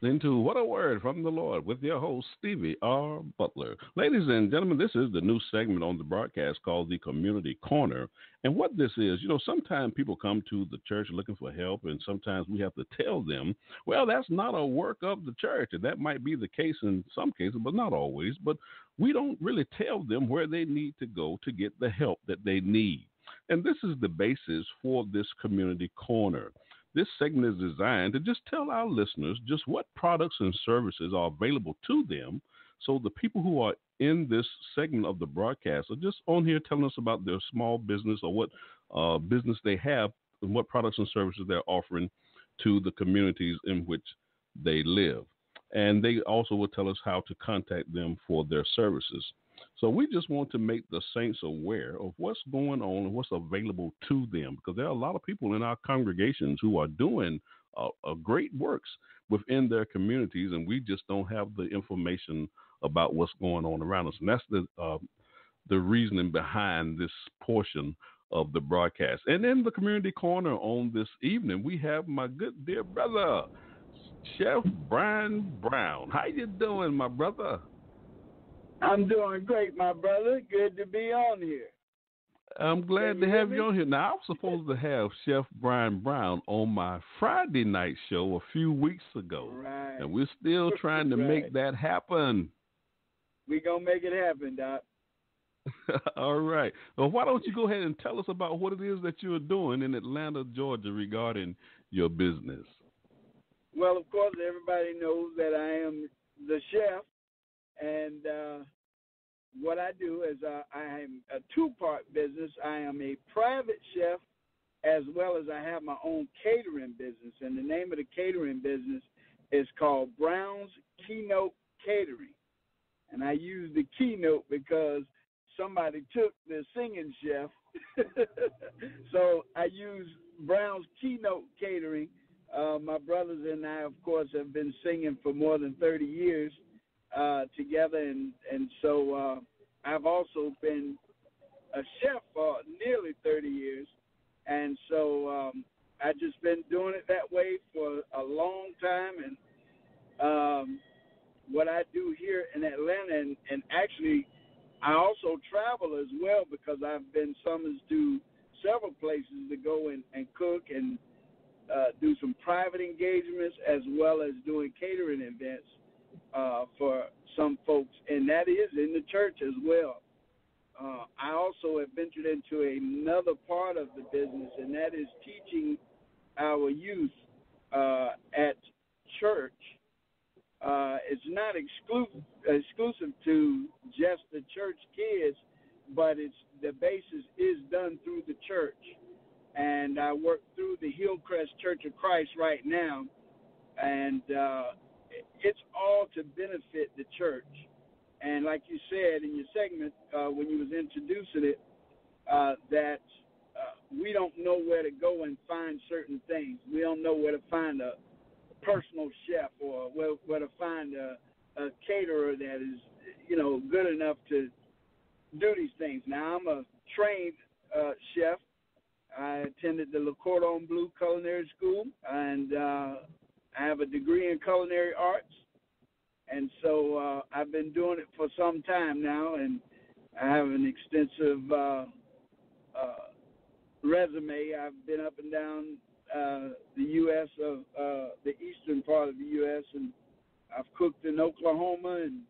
S2: listening to What a Word from the Lord with your host, Stevie R. Butler. Ladies and gentlemen, this is the new segment on the broadcast called the Community Corner. And what this is, you know, sometimes people come to the church looking for help, and sometimes we have to tell them, well, that's not a work of the church. And that might be the case in some cases, but not always. But we don't really tell them where they need to go to get the help that they need. And this is the basis for this Community Corner. This segment is designed to just tell our listeners just what products and services are available to them. So the people who are in this segment of the broadcast are just on here telling us about their small business or what uh, business they have and what products and services they're offering to the communities in which they live. And they also will tell us how to contact them for their services. So we just want to make the saints aware of what's going on and what's available to them because there are a lot of people in our congregations who are doing uh, uh, great works within their communities, and we just don't have the information about what's going on around us. And that's the uh, the reasoning behind this portion of the broadcast. And in the community corner on this evening, we have my good dear brother, Chef Brian Brown. How you doing, my brother?
S7: I'm doing great, my brother. Good to be on here.
S2: I'm glad to have you on here. Now, I was supposed to have Chef Brian Brown on my Friday night show a few weeks ago,
S7: Right.
S2: and we're still trying to make that happen.
S7: We gonna make it happen, Doc.
S2: All right. Well, why don't you go ahead and tell us about what it is that you're doing in Atlanta, Georgia, regarding your business?
S7: Well, of course, everybody knows that I am the chef, and uh, what I do is uh, I am a two-part business. I am a private chef, as well as I have my own catering business, and the name of the catering business is called Brown's Keynote Catering, and I use the keynote because somebody took the singing chef, so I use Brown's Keynote Catering. Uh, my brothers and I, of course, have been singing for more than 30 years uh, together, and and so uh, I've also been a chef for nearly 30 years, and so um, I just been doing it that way for a long time. And um, what I do here in Atlanta, and, and actually, I also travel as well because I've been summoned to several places to go and, and cook and uh, do some private engagements as well as doing catering events uh, for some folks, and that is in the church as well. Uh, I also have ventured into another part of the business, and that is teaching our youth uh, at church. Uh, it's not exclu- exclusive to just the church kids, but it's the basis is done through the church. And I work through the Hillcrest Church of Christ right now, and uh, it's all to benefit the church. And like you said in your segment uh, when you was introducing it, uh, that uh, we don't know where to go and find certain things. We don't know where to find a personal chef or where, where to find a, a caterer that is, you know, good enough to do these things. Now I'm a trained uh, chef. I attended the Le Cordon Bleu Culinary School, and uh, I have a degree in culinary arts. And so uh, I've been doing it for some time now, and I have an extensive uh, uh, resume. I've been up and down uh, the U.S. of uh, the eastern part of the U.S. and I've cooked in Oklahoma and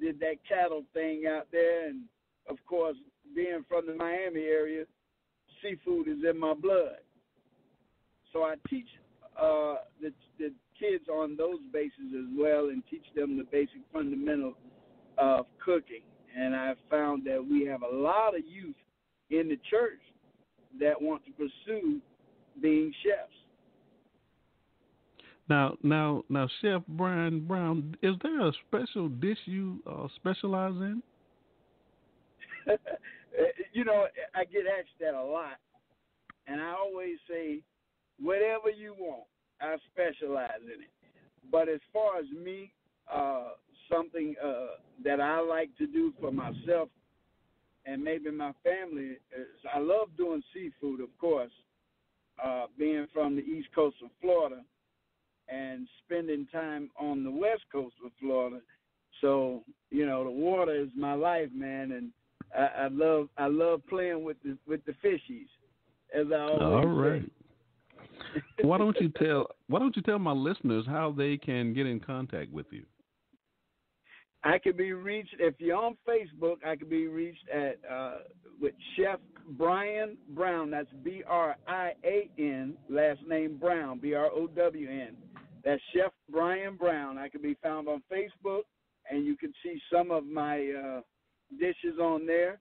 S7: did that cattle thing out there. And of course, being from the Miami area, seafood is in my blood. So I teach uh, the, the kids on those bases as well and teach them the basic fundamentals of cooking. And I've found that we have a lot of youth in the church that want to pursue being chefs.
S2: Now, now, now, Chef Brian Brown, is there a special dish you uh, specialize in?
S7: you know, I get asked that a lot, and I always say, whatever you want, I specialize in it. But as far as me, uh, something uh, that I like to do for myself and maybe my family is I love doing seafood, of course. Uh, being from the east coast of Florida and spending time on the west coast of Florida, so you know the water is my life, man, and I, I love I love playing with the with the fishies, as I always
S2: All right.
S7: say.
S2: Why don't you tell Why don't you tell my listeners how they can get in contact with you?
S7: I can be reached if you're on Facebook. I can be reached at uh, with Chef Brian Brown. That's B R I A N. Last name Brown. B R O W N. That's Chef Brian Brown. I can be found on Facebook, and you can see some of my uh, dishes on there.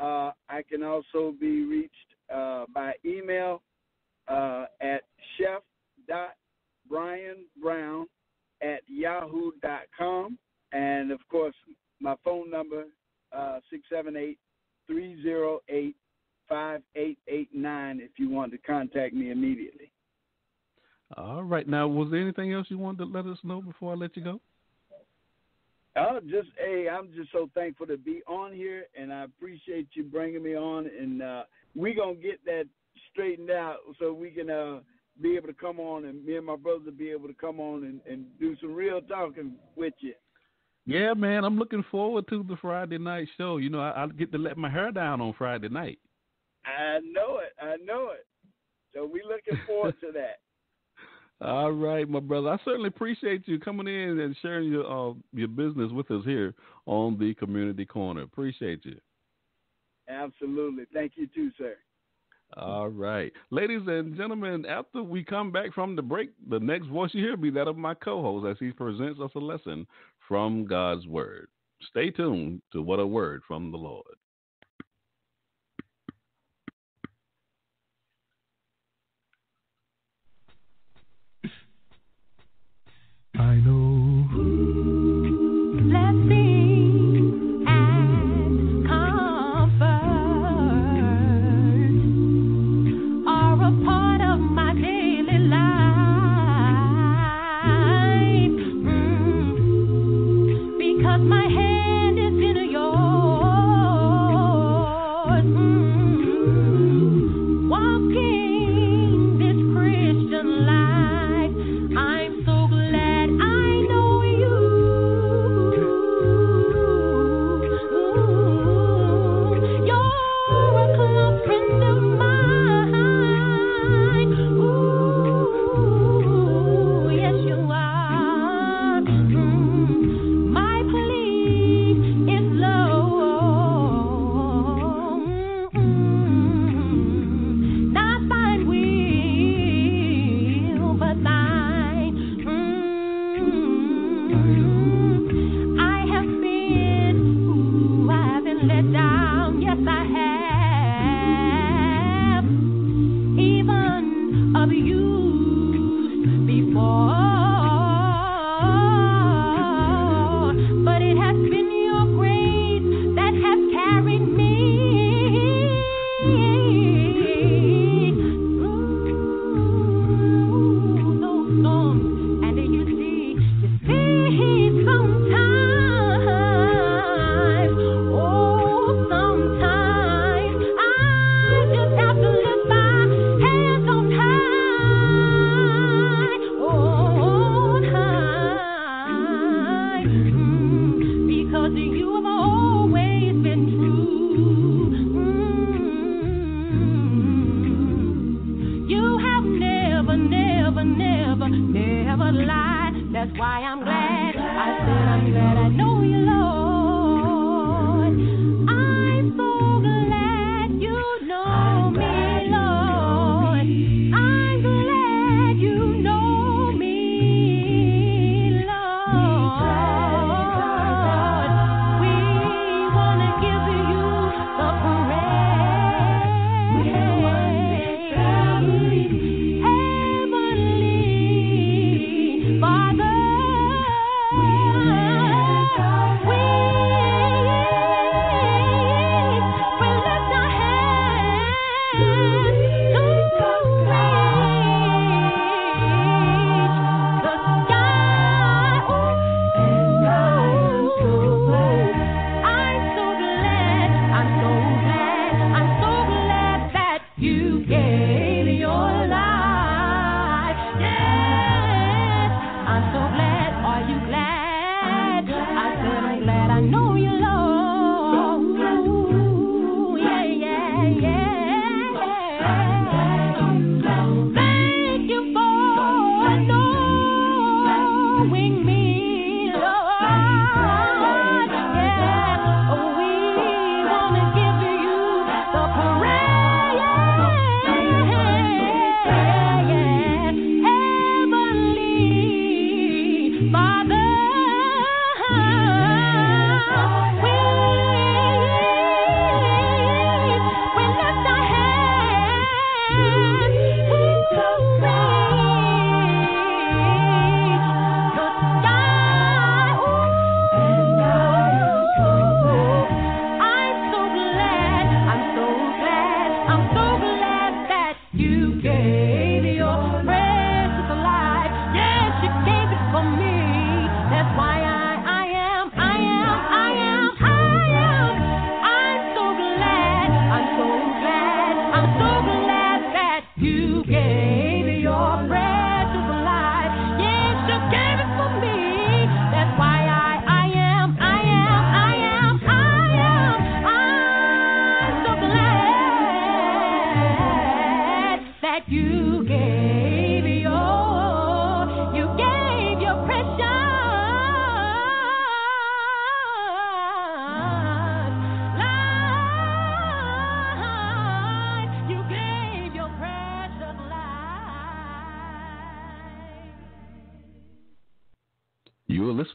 S7: Uh, I can also be reached uh, by email uh, at chef.brianbrown at yahoo.com. And of course, my phone number, uh, 678 308 5889, if you want to contact me immediately.
S2: All right. Now, was there anything else you wanted to let us know before I let you go?
S7: Oh, just hey, I'm just so thankful to be on here, and I appreciate you bringing me on. And uh, we gonna get that straightened out so we can uh, be able to come on, and me and my brother be able to come on and, and do some real talking with you.
S2: Yeah, man. I'm looking forward to the Friday night show. You know, I, I get to let my hair down on Friday night.
S7: I know it. I know it. So we looking forward to that.
S2: All right, my brother. I certainly appreciate you coming in and sharing your uh, your business with us here on the Community Corner. Appreciate you.
S7: Absolutely. Thank you too, sir.
S2: All right. Ladies and gentlemen, after we come back from the break, the next voice you hear will be that of my co host as he presents us a lesson from God's Word. Stay tuned to What a Word from the Lord.
S4: I know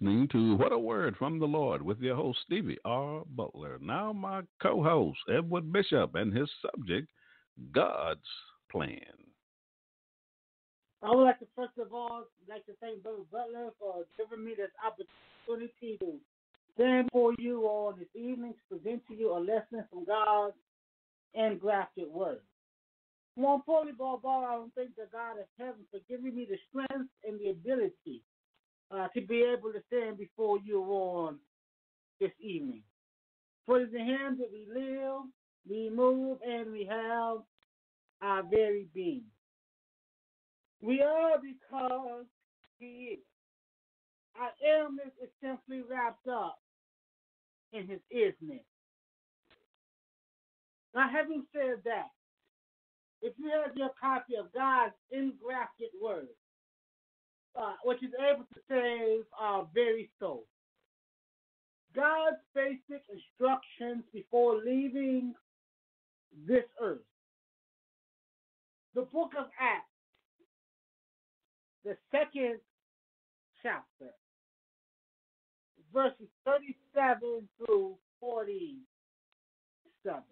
S2: listening to What a Word from the Lord with your host, Stevie R. Butler. Now, my co host, Edward Bishop, and his subject, God's Plan.
S8: I would like to first of all like to thank Brother Butler for giving me this opportunity to stand for you on this evening to present to you a lesson from God's engrafted word. More importantly, above all, I don't think that God is heaven for giving me the strength and the ability uh, to be able to stand before you on this evening. For it is in Him that we live, we move, and we have our very being. We are because He is. Our illness is simply wrapped up in His isness. Now, having said that, if you have your copy of God's engrafted word, uh, which is able to save our very soul, God's basic instructions before leaving this earth. The book of Acts, the second chapter, verses 37 through 47.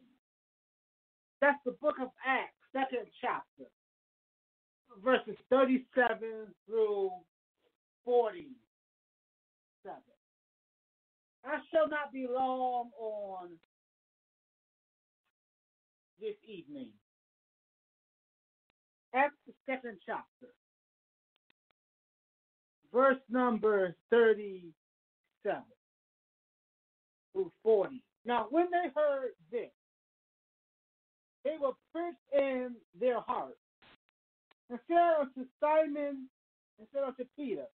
S8: That's the book of Acts, second chapter, verses 37 through 47. I shall not be long on this evening. Acts, the second chapter, verse number 37 through 40. Now, when they heard this, they were pricked in their hearts and said unto Simon and said unto Peter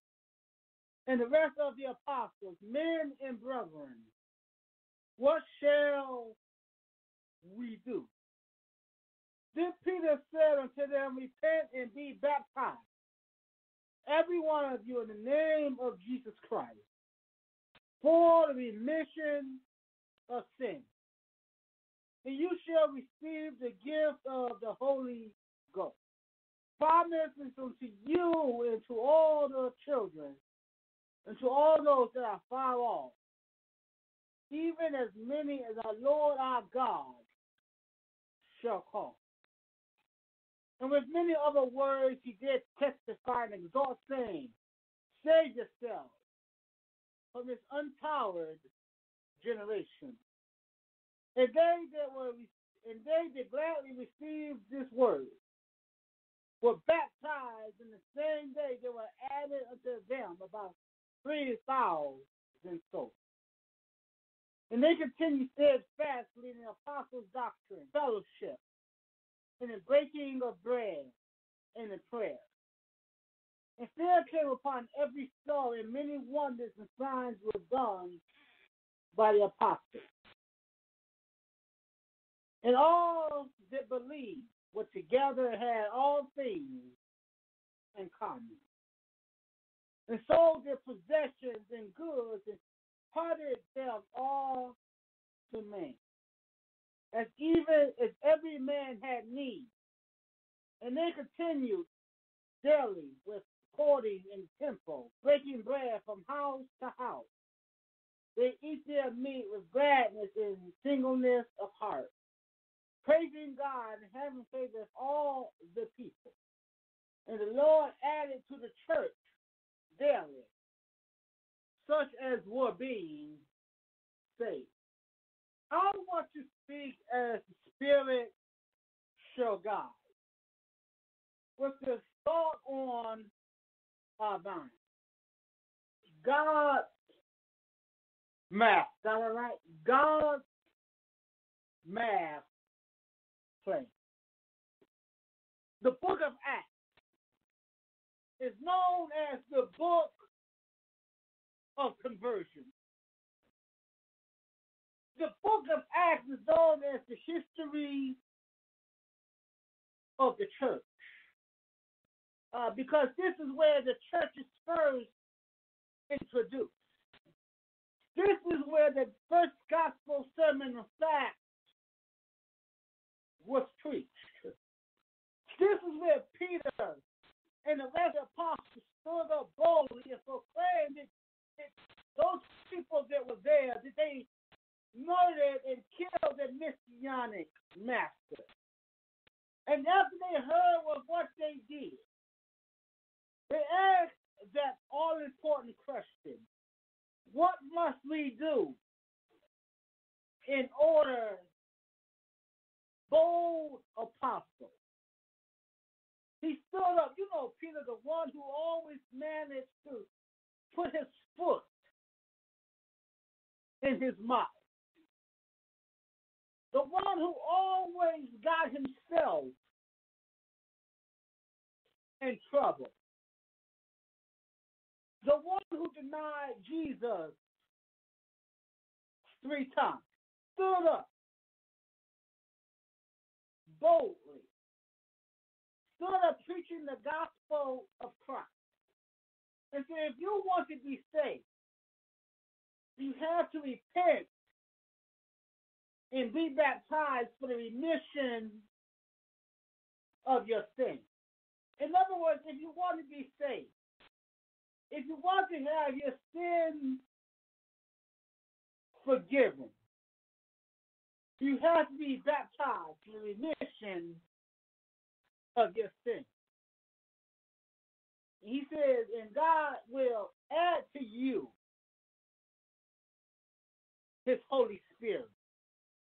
S8: and the rest of the apostles, men and brethren, what shall we do? Then Peter said unto them, Repent and be baptized, every one of you, in the name of Jesus Christ, for the remission of sin. And you shall receive the gift of the Holy Ghost. Promises unto you and to all the children, and to all those that are far off, even as many as our Lord our God shall call. And with many other words he did testify and exhort, saying, Save yourselves from this untoward generation. And they that were and they that gladly received this word were baptized in the same day they were added unto them about three thousand souls. And they continued steadfastly in the apostles' doctrine, fellowship, and the breaking of bread and in prayer. And fear came upon every soul, and many wonders and signs were done by the apostles. And all that believed were together and had all things in common. And sold their possessions and goods and parted them all to men as even as every man had need. And they continued daily with in the temple, breaking bread from house to house. They eat their meat with gladness and singleness of heart, praising God and having favor with all the people. And the Lord added to the church daily such as were being saved. I want to speak as the Spirit shall guide. With this thought on our mind. God's math, got it right? God's math plan. The book of Acts is known as the book of conversion. The book of Acts is known as the history of the church. Uh, because this is where the church is first introduced. This is where the first gospel sermon of fact was preached. This is where Peter and the rest of the apostles stood up boldly and proclaimed it, it Samaria did they murder and kill their messianic master. And after they heard of what they did, they asked that all important question what must we do in order bold apostle? He stood up, you know, Peter, the one who always managed to put his foot in his mouth. The one who always got himself in trouble. The one who denied Jesus three times stood up boldly, stood up preaching the gospel of Christ. And said, if you want to be saved, you have to repent and be baptized for the remission of your sins. In other words, if you want to be saved, if you want to have your sins forgiven, you have to be baptized for the remission of your sins. He says, and God will add to you his Holy Spirit.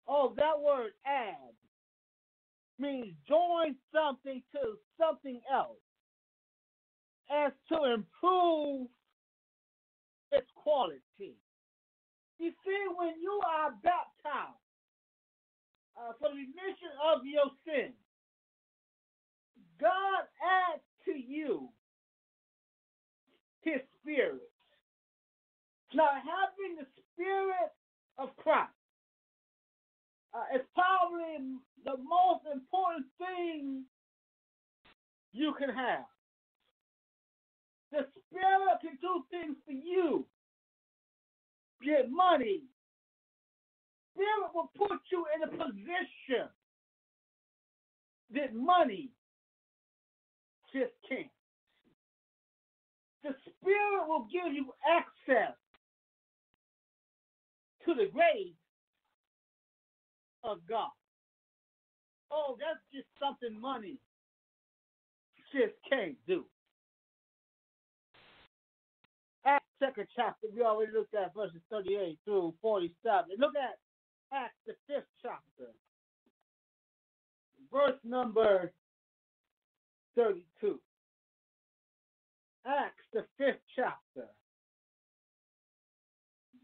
S8: Oh, that word add means join something to something else as to improve its quality. You see, when you are baptized uh, for the remission of your sins, God adds to you his spirit. Now, having the spirit of Christ uh, is probably the most important thing you can have. The Spirit can do things for you. Get money. Spirit will put you in a position that money just can't. The Spirit will give you access to the grace of God. Oh, that's just something money just can't do. Acts second chapter, we already looked at verses 38 through 47. Look at Acts the fifth chapter, verse number 32. Acts the fifth chapter,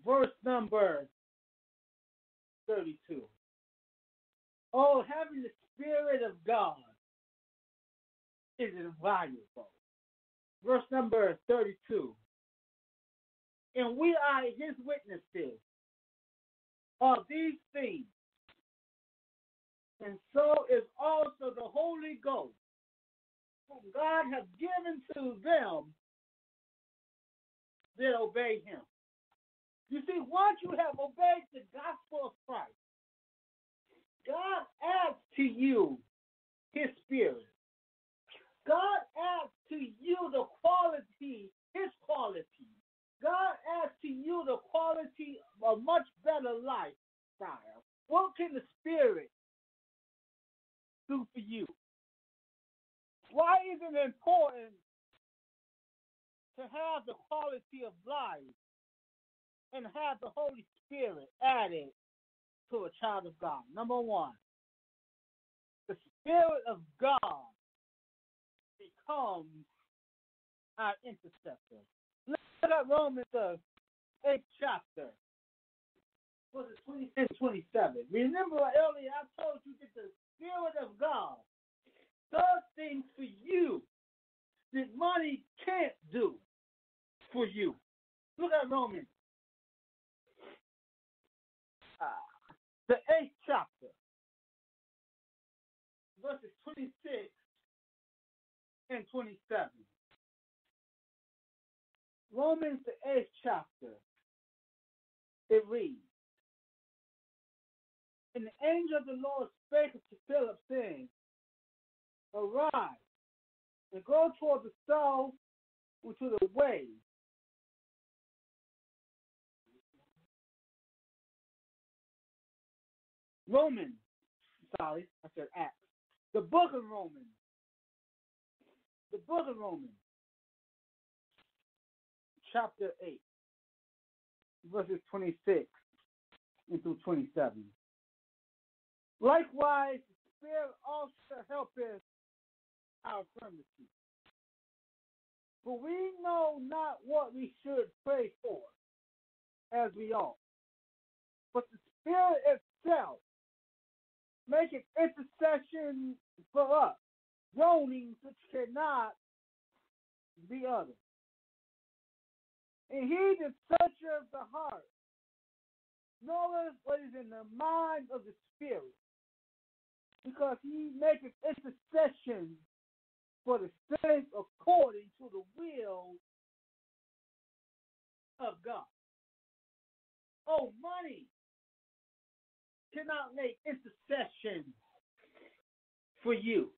S8: verse number 32. Oh, having the Spirit of God is invaluable. Verse number 32. And we are his witnesses of these things. And so is also the Holy Ghost, whom God has given to them that obey him. You see, once you have obeyed the gospel of Christ, God adds to you his spirit. God adds to you the quality, his quality. God adds to you the quality of a much better lifestyle. What can the spirit do for you? Why is it important to have the quality of life and have the Holy Spirit added to a child of God. Number one, the Spirit of God becomes our intercessor. Look at Romans the eighth chapter, verses 26 and 27. Remember earlier I told you that the Spirit of God does things for you that money can't do for you. Look at Romans the eighth chapter, verses 26 and 27. Romans, the eighth chapter, it reads, And the angel of the Lord spake to Philip, saying, Arise and go toward the south into the way Romans. Sorry, I said Acts. The book of Romans. The book of Romans, chapter 8, verses 26 into 27. Likewise, the Spirit also helpeth our infirmity. For we know not what we should pray for as we ought. But the Spirit itself maketh intercession for us, groanings which cannot be uttered. And he that searcheth the heart knoweth what is in the mind of the Spirit, because he maketh intercession for the saints according to the will of God. Oh, money cannot make intercession for you.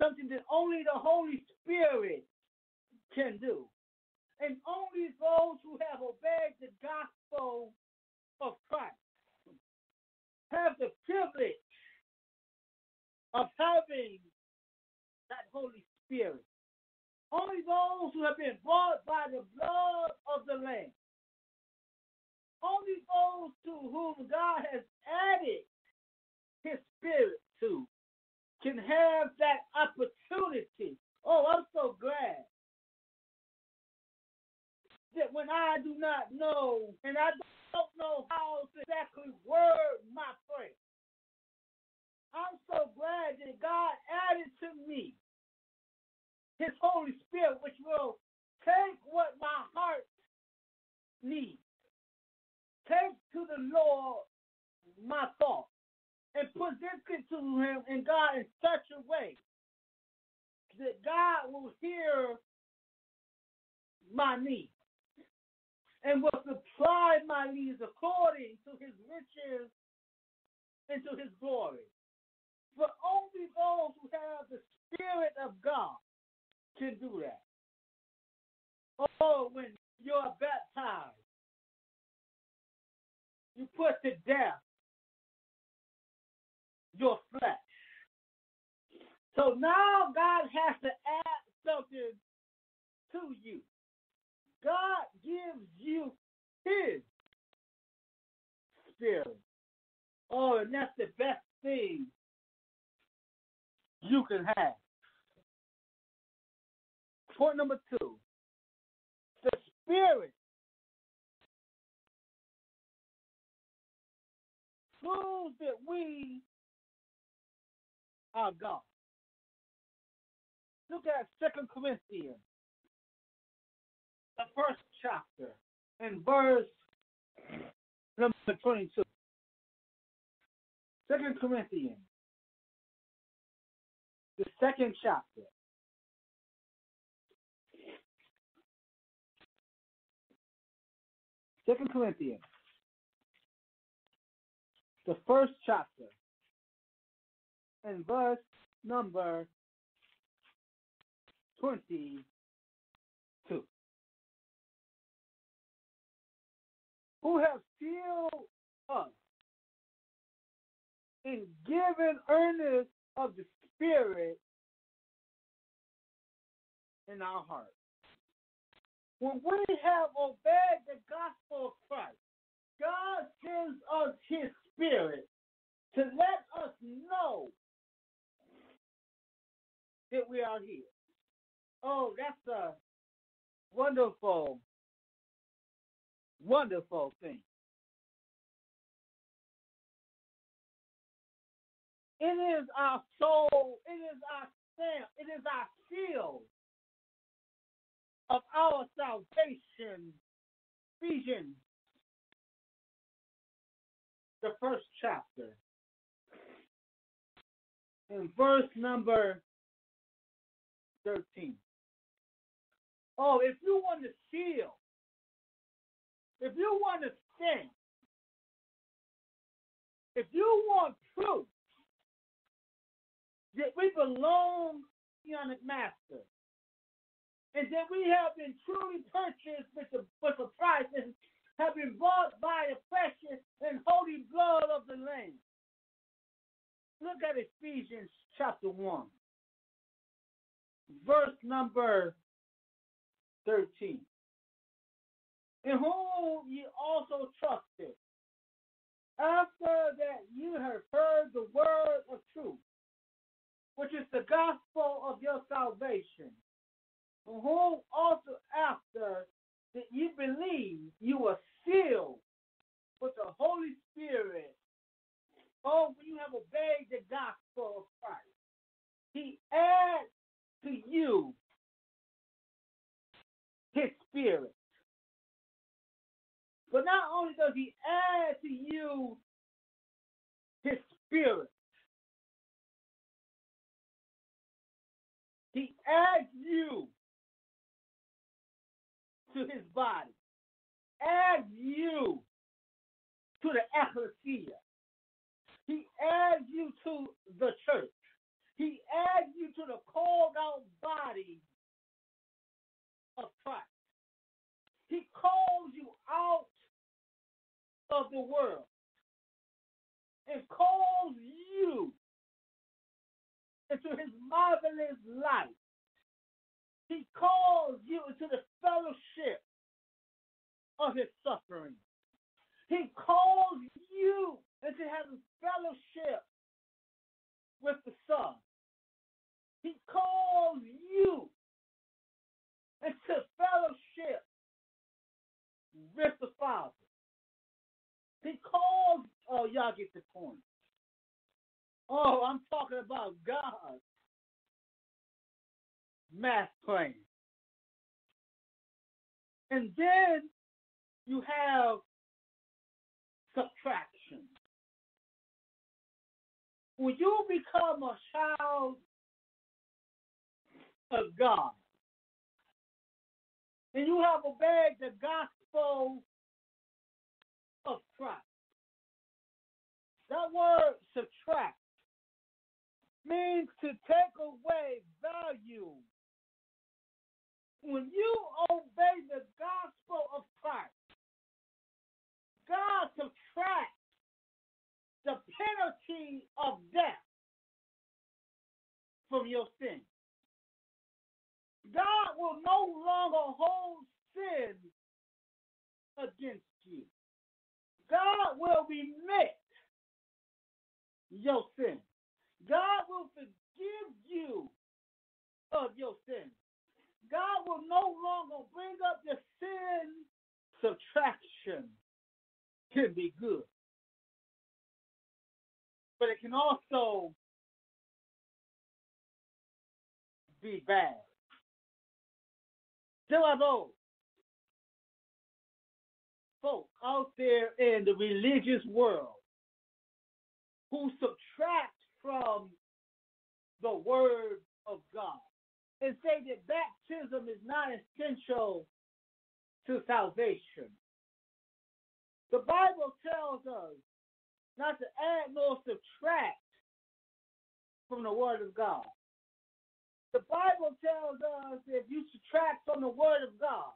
S8: Something that only the Holy Spirit can do. And only those who have obeyed the gospel of Christ have the privilege of having that Holy Spirit. Only those who have been bought by the blood of the Lamb. Only those to whom God has added his spirit to can have that opportunity. Oh, I'm so glad that when I do not know and I don't know how to exactly word my prayer, I'm so glad that God added to me his Holy Spirit, which will take what my heart needs, take to the Lord my thoughts, and present it to him and God in such a way that God will hear my needs and will supply my needs according to his riches and to his glory. But only those who have the Spirit of God can do that. Oh, when you're baptized, you put to death your flesh. So now God has to add something to you. God gives you his spirit. Oh, and that's the best thing you can have. Point number two the Spirit proves that we are God. Look at Second Corinthians, the first chapter, and verse number 22. Second Corinthians, the second chapter. Second Corinthians, the first chapter, and verse number 22. Who have sealed us in giving earnest of the Spirit in our hearts. When we have obeyed the gospel of Christ, God gives us his spirit to let us know that we are here. Oh, that's a wonderful, wonderful thing. It is our soul, it is our stamp, it is our seal of our salvation. Ephesians, the first chapter, in verse number 13. Oh, if you want to feel, if you want to think, if you want proof that we belong to the Master, and that we have been truly purchased with the with a price and have been bought by the precious and holy blood of the Lamb. look at Ephesians chapter 1, verse number 13. In whom ye also trusted, after that you have heard the word of truth, which is the gospel of your salvation, whom also after that you believe you were sealed with the Holy Spirit. Oh, when you have obeyed the gospel of Christ, He adds to you His Spirit. But not only does He add to you His Spirit, He adds you to His body, adds you to the ecclesia. He adds you to the church. He adds you to the called out body of Christ. He calls you out of the world and calls you into his marvelous light. He calls you into the fellowship of his suffering. He calls you into having fellowship with the Son. He calls you into fellowship with the Father. He calls, oh, y'all get the point. Oh, I'm talking about God. Math plan. And then you have subtraction. When you become a child of God, and you have obeyed the gospel of Christ, that word subtract means to take away value. When you obey the gospel of Christ, God subtracts the penalty of death from your sin. God will no longer hold sin against you. God will remit your sin. God will forgive you of your sin. God will no longer bring up the sin. Subtraction can be good, but it can also be bad. There are those folk out there in the religious world who subtract from the word of God and say that baptism is not essential to salvation. The Bible tells us not to add nor subtract from the word of God. The Bible tells us if you subtract from the word of God,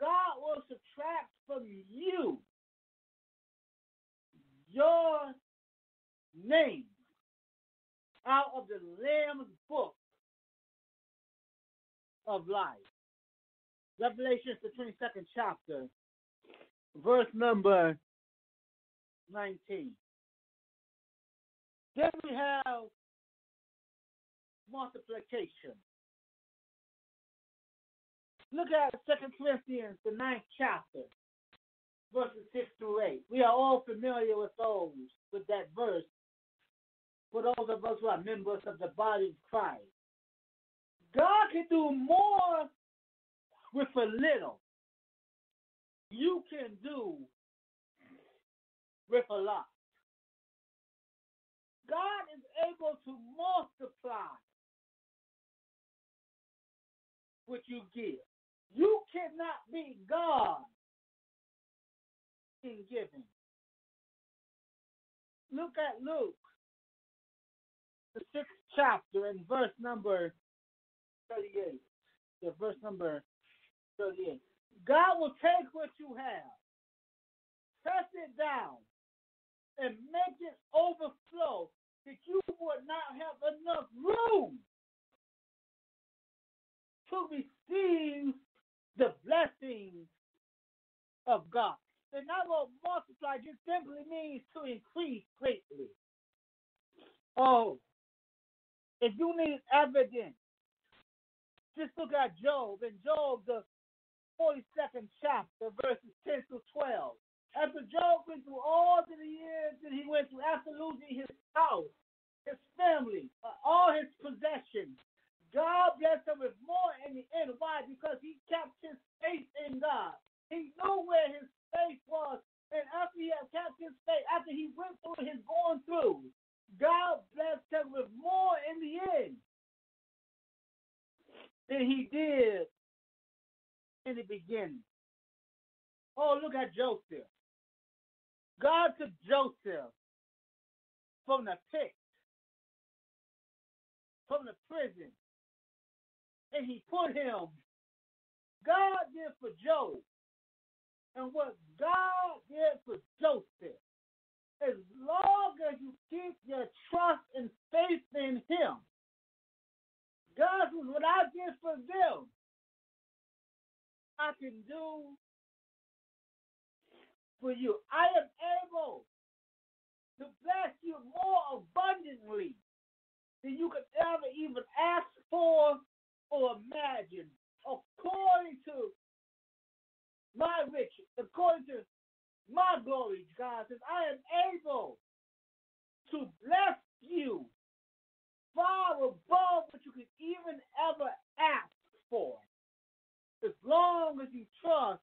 S8: God will subtract from you your name out of the Lamb's book of life. Revelation, the 22nd chapter, verse number 19. Then we have multiplication. Look at 2 Corinthians, the ninth chapter, verses 6 through 8. We are all familiar with those, with that verse, for those of us who are members of the body of Christ. God can do more with a little. You can do with a lot. God is able to multiply what you give. You cannot be God in giving. Look at Luke, the sixth chapter, and verse number 38. The verse number 38. God will take what you have, press it down, and make it overflow that you would not have enough room to receive the blessings of God. The number multiply just simply means to increase greatly. Oh, if you need evidence, just look at Job. In Job, the 42nd chapter, verses 10 to 12. After Job went through all the years that he went through, after losing his house, his family, uh, all his possessions, God blessed him with more in the end. Why? Because he kept his faith in God. He knew where his faith was. And after he had kept his faith, after he went through his going through, God blessed him with more in the end than he did in the beginning. Oh, look at Joseph. God took Joseph from the pit, from the prison, and he put him. God did for Job, and what God did for Joseph, as long as you keep your trust and faith in Him, God says, What I did for them, I can do for you. I am able to bless you more abundantly than you could ever even ask for or imagine, according to my riches, according to my glory, God says, I am able to bless you far above what you could even ever ask for, as long as you trust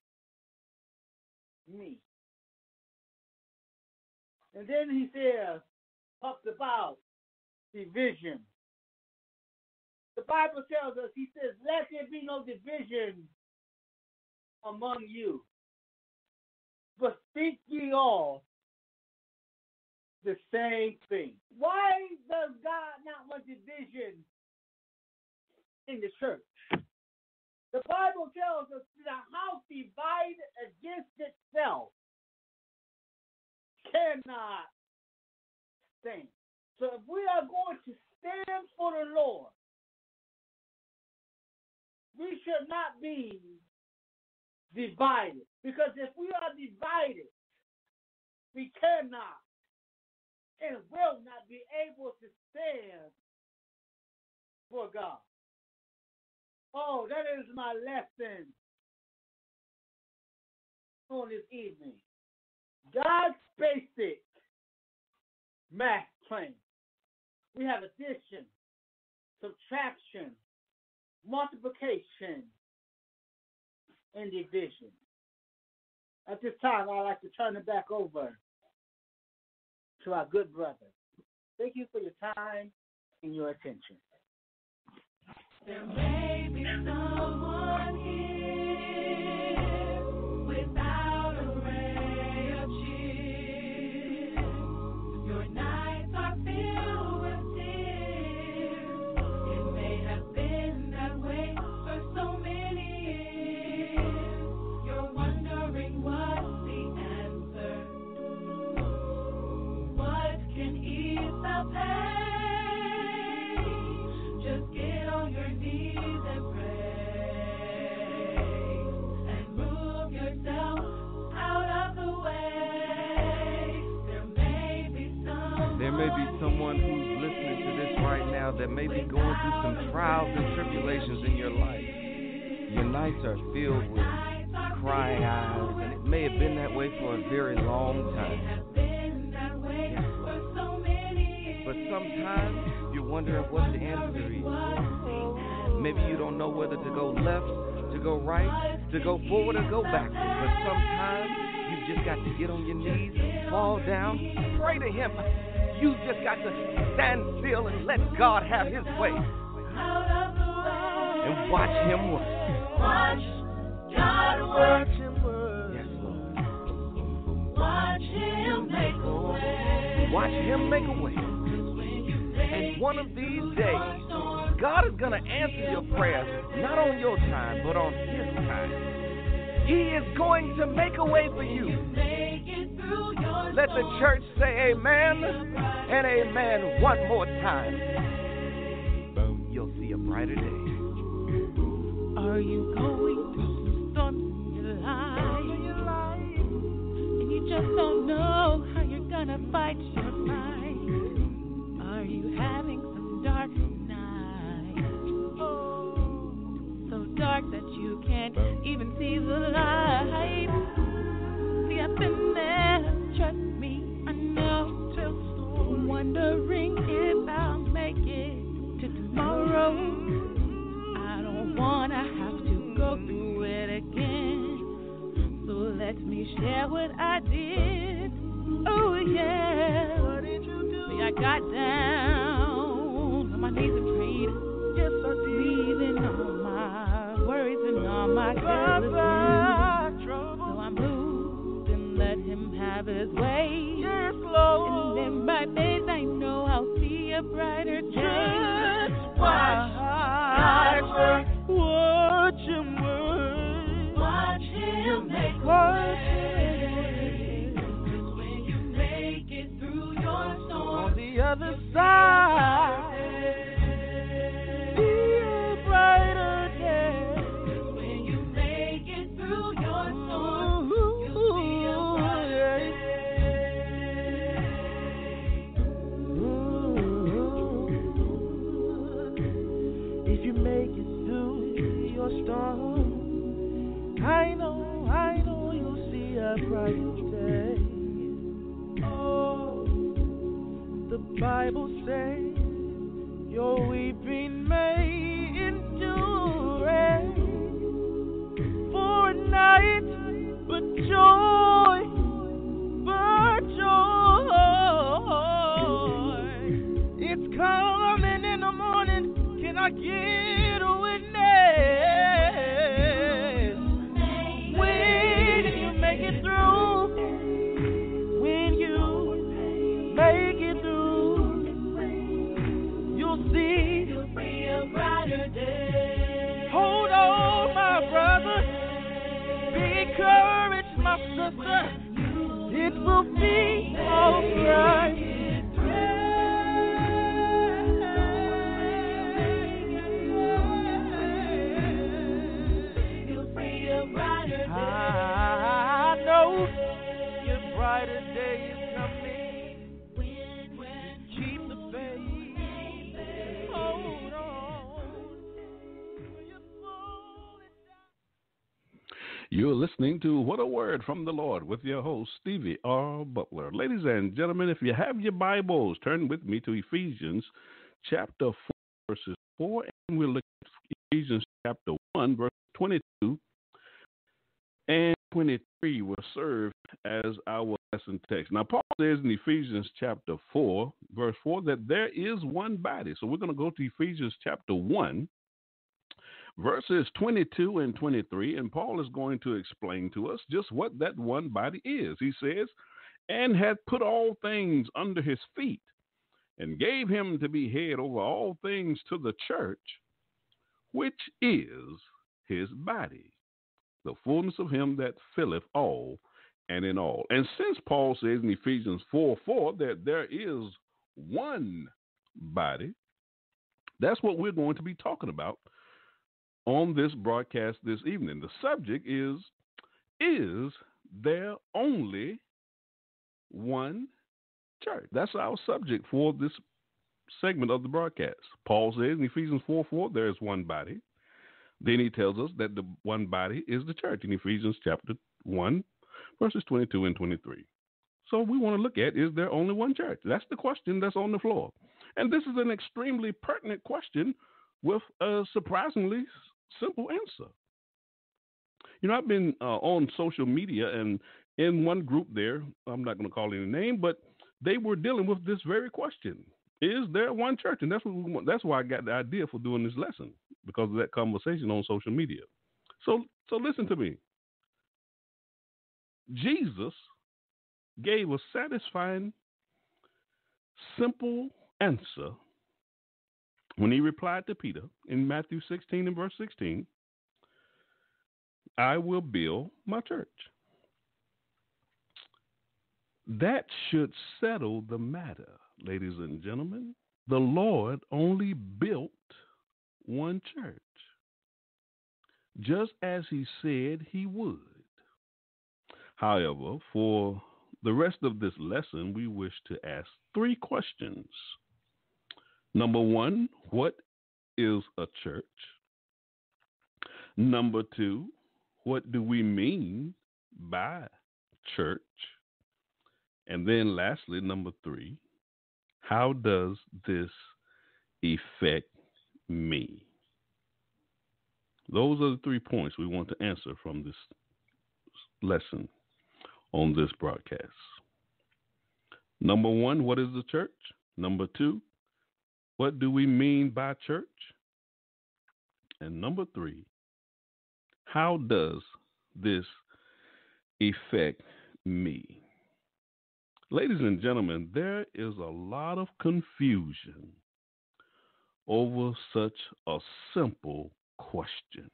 S8: me. And then he says, talks about division. The Bible tells us, he says, let there be no division among you, but speak ye all the same thing. Why does God not want division in the church? The Bible tells us that a house divided against itself cannot stand. So if we are going to stand for the Lord, we should not be divided. Because if we are divided, we cannot and will not be able to stand for God. Oh, that is my lesson on this evening. God's basic math plan. We have addition, subtraction, multiplication, and division. At this time, I'd like to turn it back over to our good brother. Thank you for your time and your attention.
S9: That may be
S10: going through some trials and tribulations in your life. Your nights are filled with crying eyes, and it may have been that way for a very long time. But sometimes you're wondering what the answer is. Maybe you don't know whether to go left, to go right, to go forward, or go backward. But sometimes you've just got to get on your knees fall down, pray to Him. You just got to stand still and let God have His way. And watch Him work.
S9: Watch God work.
S10: Yes, Lord.
S9: Watch Him make a way.
S10: Watch Him make a way. And one of these days, God is going to answer your prayers, not on your time, but on His time.
S11: He is going to make a way for you. Let the church say amen and amen one more time. You'll see a brighter day.
S2: Listening to What a Word from the Lord with your host, Stevie R. Butler. Ladies and gentlemen, if you have your Bibles, turn with me to Ephesians chapter 4, verses 4, and we'll look at Ephesians chapter 1, verse 22 and 23 will serve as our lesson text. Now, Paul says in Ephesians chapter 4, verse 4, that there is one body. So we're going to go to Ephesians chapter 1, verses 22 and 23, and Paul is going to explain to us just what that one body is. He says, and hath put all things under his feet, and gave him to be head over all things to the church, which is his body, the fullness of him that filleth all and in all. And since Paul says in Ephesians 4 4 that there is one body, that's what we're going to be talking about on this broadcast this evening. The subject is Is there only one church? That's our subject for this segment of the broadcast. Paul says in Ephesians 4 4, there is one body. Then he tells us that the one body is the church in Ephesians chapter 1, verses 22 and 23. So we want to look at is there only one church? That's the question that's on the floor. And this is an extremely pertinent question with a surprisingly simple answer. You know, I've been uh, on social media and in one group there, I'm not going to call any name, but they were dealing with this very question. Is there one church? And that's what that's why I got the idea for doing this lesson because of that conversation on social media. So so listen to me. Jesus gave a satisfying simple answer when he replied to Peter in Matthew 16 and verse 16 I will build my church. That should settle the matter, ladies and gentlemen. The Lord only built one church, just as He said He would. However, for the rest of this lesson, we wish to ask three questions. Number one, what is a church? Number two, what do we mean by church? And then lastly, number three, how does this affect me? Those are the three points we want to answer from this lesson on this broadcast. Number one, what is the church? Number two, what do we mean by church? And number three, how does this affect me? Ladies and gentlemen, there is a lot of confusion over such a simple question.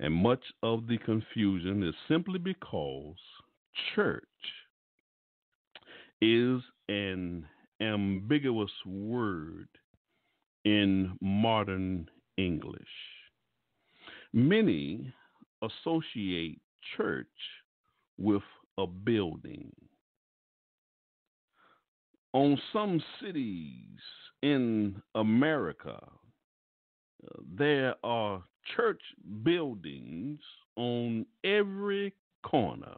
S2: And much of the confusion is simply because church is an ambiguous word in modern English. Many associate church with a building. On some cities in America, there are church buildings on every corner.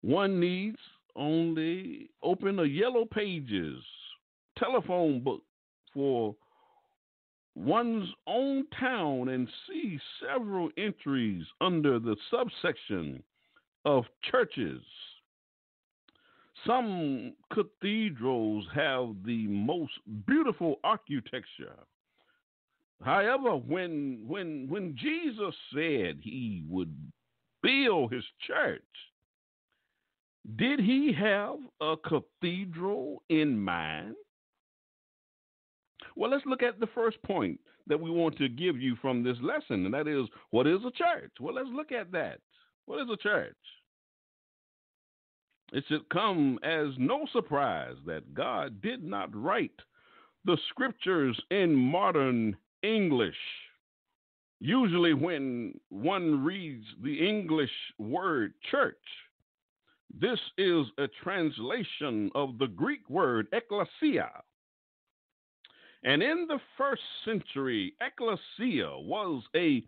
S2: One needs only open a yellow pages telephone book for one's own town and see several entries under the subsection of churches. Some cathedrals have the most beautiful architecture. However, when when when Jesus said he would build his church, did he have a cathedral in mind? Well, let's look at the first point that we want to give you from this lesson, and that is what is a church? Well, let's look at that. What is a church? It should come as no surprise that God did not write the scriptures in modern English. Usually, when one reads the English word church, this is a translation of the Greek word ecclesia. And in the first century, ecclesia was a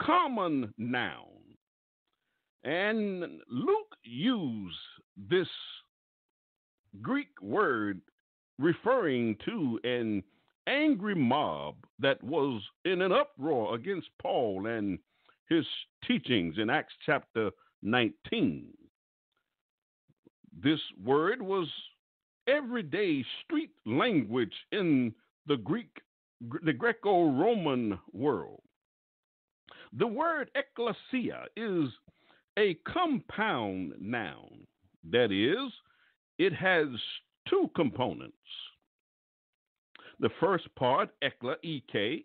S2: common noun. And Luke used this Greek word referring to an angry mob that was in an uproar against Paul and his teachings in Acts chapter 19. This word was everyday street language in the Greek, the Greco Roman world. The word ecclesia is a compound noun. That is, it has two components. The first part, ekla, ek,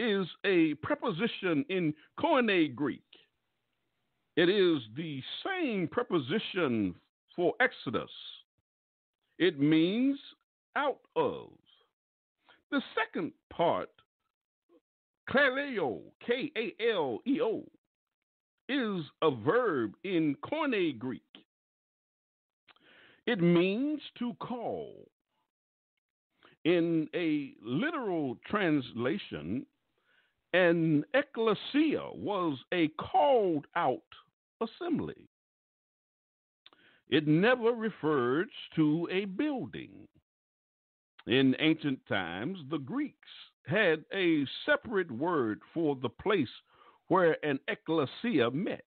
S2: is a preposition in Koine Greek. It is the same preposition for Exodus. It means out of. The second part, kaleo, K A L E O, is a verb in Koine Greek. It means to call. In a literal translation, an ecclesia was a called out assembly. It never refers to a building. In ancient times, the Greeks had a separate word for the place where an ecclesia met.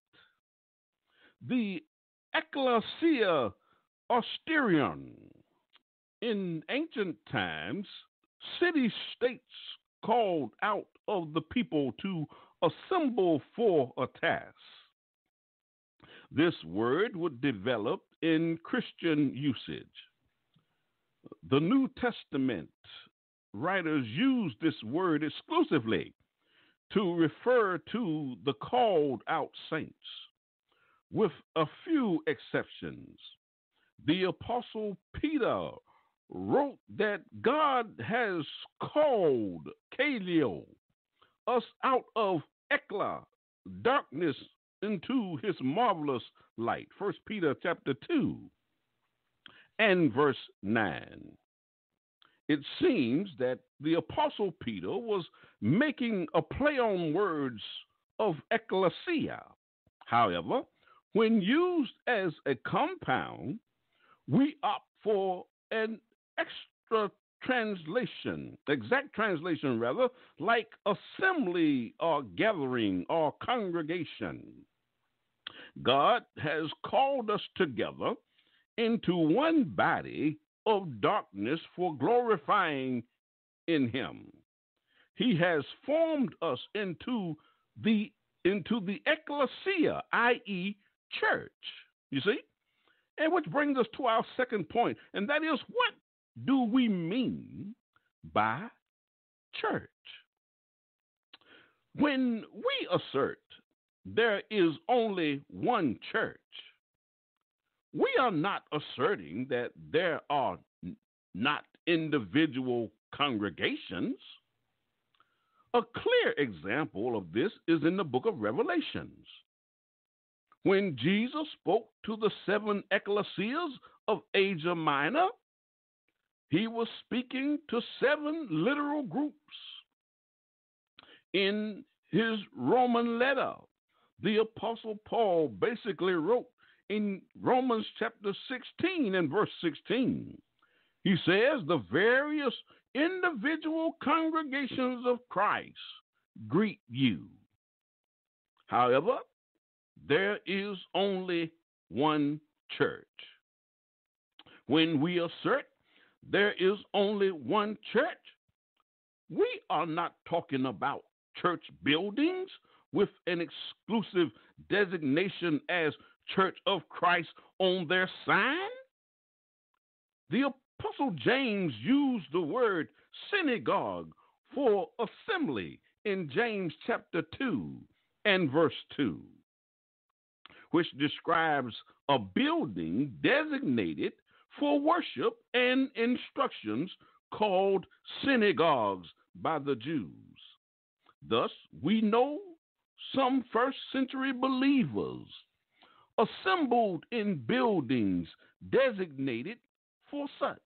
S2: The ecclesia austerion. In ancient times, city states called out of the people to assemble for a task. This word would develop in Christian usage. The New Testament writers use this word exclusively to refer to the called out saints, with a few exceptions. The Apostle Peter wrote that God has called Kaleo, us out of Ekla, darkness, into his marvelous light. First Peter chapter 2 and verse 9. It seems that the Apostle Peter was making a play on words of ecclesia. However, when used as a compound, we opt for an extra translation, exact translation rather, like assembly or gathering or congregation. God has called us together into one body of darkness for glorifying in him. He has formed us into the into the ecclesia, i.e., church. You see? And which brings us to our second point, and that is what do we mean by church? When we assert there is only one church, we are not asserting that there are not individual congregations. A clear example of this is in the book of Revelations. When Jesus spoke to the seven ecclesias of Asia Minor, he was speaking to seven literal groups. In his Roman letter, the Apostle Paul basically wrote in Romans chapter 16 and verse 16. He says, The various individual congregations of Christ greet you. However, there is only one church. When we assert there is only one church, we are not talking about church buildings with an exclusive designation as Church of Christ on their sign? The Apostle James used the word synagogue for assembly in James chapter 2 and verse 2, which describes a building designated for worship and instructions called synagogues by the Jews. Thus, we know some first century believers assembled in buildings designated for such.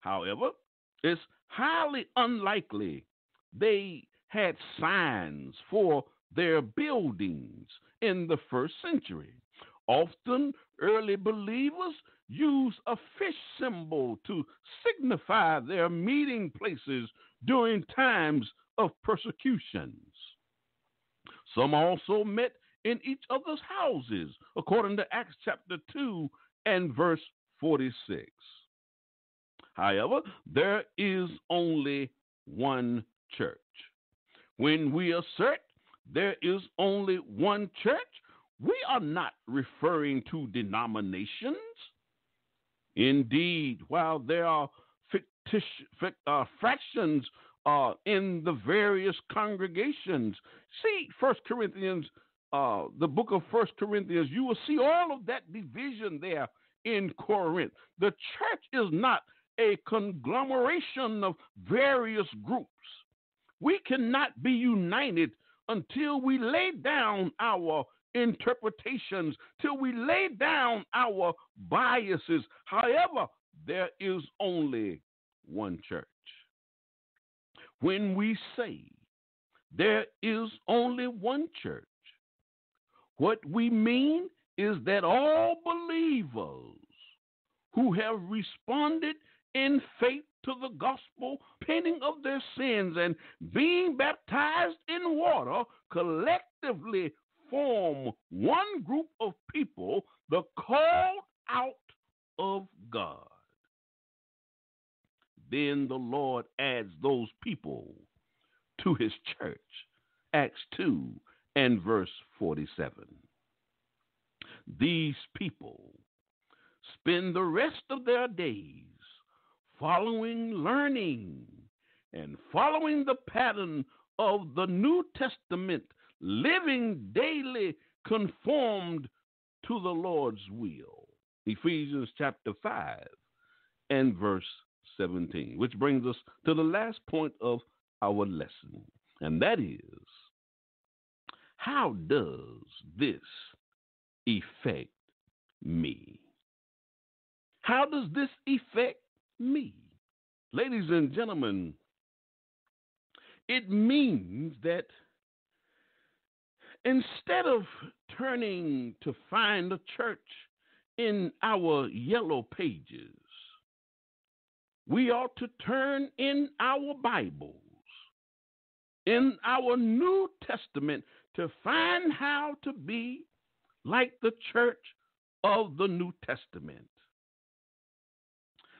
S2: However, it's highly unlikely they had signs for their buildings in the first century. Often, early believers used a fish symbol to signify their meeting places during times of persecutions. Some also met in each other's houses, according to Acts chapter 2 and verse 46. However, there is only one church. When we assert there is only one church, we are not referring to denominations. Indeed, while there are fictitious, uh, fractions uh, in the various congregations, see First Corinthians uh, the book of First Corinthians, you will see all of that division there in Corinth. The church is not a conglomeration of various groups. We cannot be united until we lay down our interpretations, till we lay down our biases. However, there is only one church. When we say there is only one church, what we mean is that all believers who have responded in faith to the gospel, penning of their sins, and being baptized in water collectively form one group of people, the called out of God. Then the Lord adds those people to his church. Acts 2 and verse 47. These people spend the rest of their days following learning and following the pattern of the New Testament, living daily conformed to the Lord's will. Ephesians chapter 5 and verse 17, which brings us to the last point of our lesson, and that is how does this affect me? How does this affect me? Ladies and gentlemen, it means that instead of turning to find a church in our yellow pages, we ought to turn in our Bibles, in our New Testament, to find how to be like the church of the New Testament.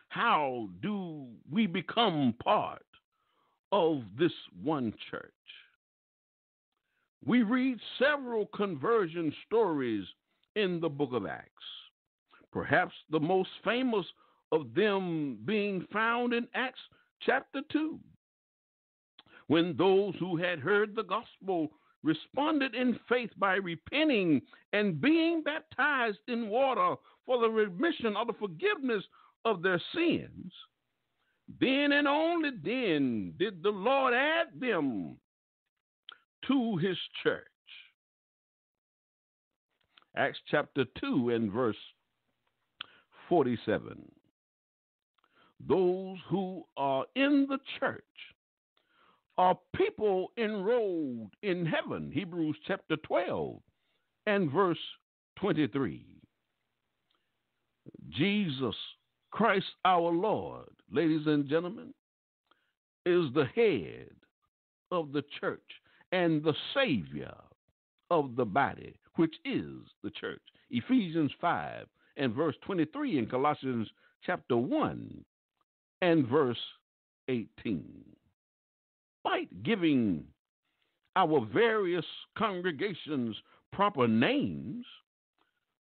S2: How do we become part of this one church? We read several conversion stories in the book of Acts, perhaps the most famous of them being found in Acts chapter 2, when those who had heard the gospel responded in faith by repenting and being baptized in water for the remission or the forgiveness of their sins, then and only then did the Lord add them to his church. Acts chapter 2 and verse 47. Those who are in the church are people enrolled in heaven. Hebrews chapter 12 and verse 23. Jesus Christ our Lord, ladies and gentlemen, is the head of the church and the Savior of the body, which is the church. Ephesians 5 and verse 23 in Colossians chapter 1 and verse 18. Despite giving our various congregations proper names,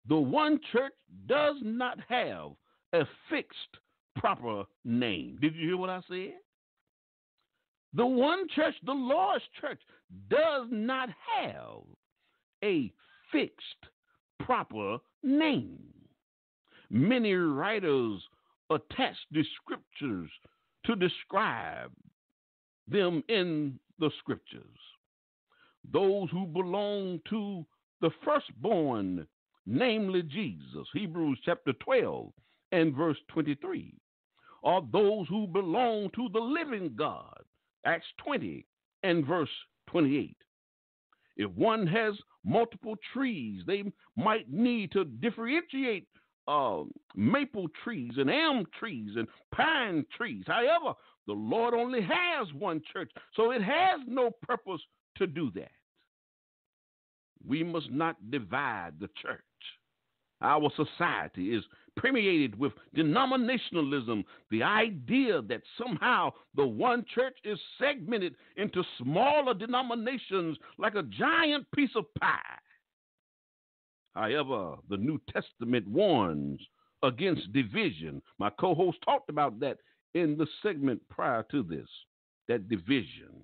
S2: the one church does not have a fixed proper name. Did you hear what I said? The one church, the Lord's church, does not have a fixed proper name. Many writers attach the scriptures to describe them in the scriptures. Those who belong to the firstborn, namely Jesus, Hebrews chapter 12 and verse 23, are those who belong to the living God, Acts 20 and verse 28. If one has multiple trees, they might need to differentiate uh, maple trees and elm trees and pine trees. However, the Lord only has one church, so it has no purpose to do that. We must not divide the church. Our society is permeated with denominationalism, the idea that somehow the one church is segmented into smaller denominations like a giant piece of pie. However, the New Testament warns against division. My co host talked about that in the segment prior to this that division,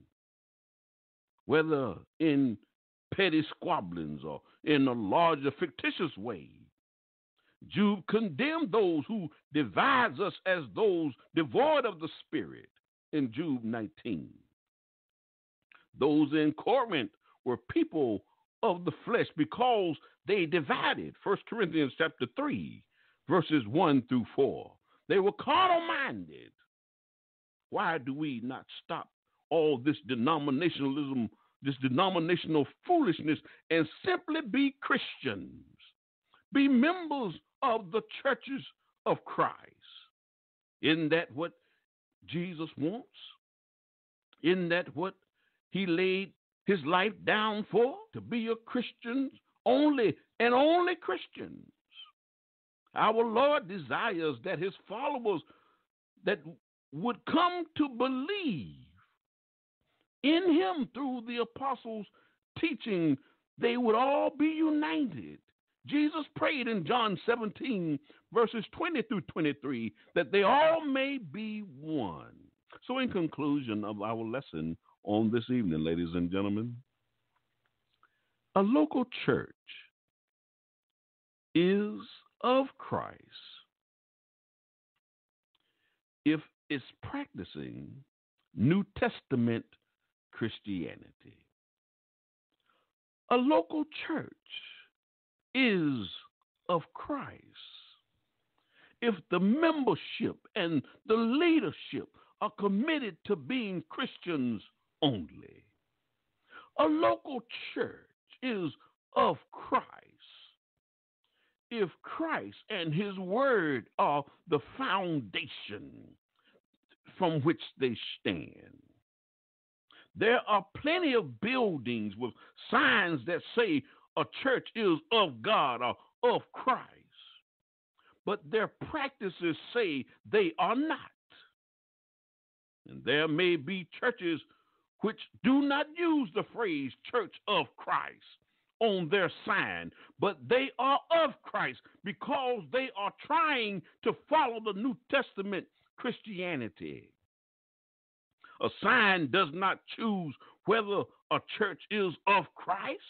S2: whether in petty squabblings or in a larger fictitious way. Jude condemned those who divides us as those devoid of the Spirit in Jude 19. Those in Corinth were people of the flesh because they divided. 1 Corinthians chapter 3, verses 1 through 4. They were carnal minded. Why do we not stop all this denominationalism, this denominational foolishness, and simply be Christians? Be members of the churches of Christ. Isn't that what Jesus wants? Isn't that what he laid his life down for? To be a Christian only and only Christians. Our Lord desires that his followers that would come to believe in him through the apostles' teaching, they would all be united. Jesus prayed in John 17, verses 20 through 23, that they all may be one. So, in conclusion of our lesson on this evening, ladies and gentlemen. A local church is of Christ if it's practicing New Testament Christianity. A local church is of Christ if the membership and the leadership are committed to being Christians only. A local church is of Christ if Christ and his word are the foundation from which they stand. There are plenty of buildings with signs that say a church is of God or of Christ, but their practices say they are not. And there may be churches which do not use the phrase church of Christ on their sign, but they are of Christ because they are trying to follow the New Testament Christianity. A sign does not choose whether a church is of Christ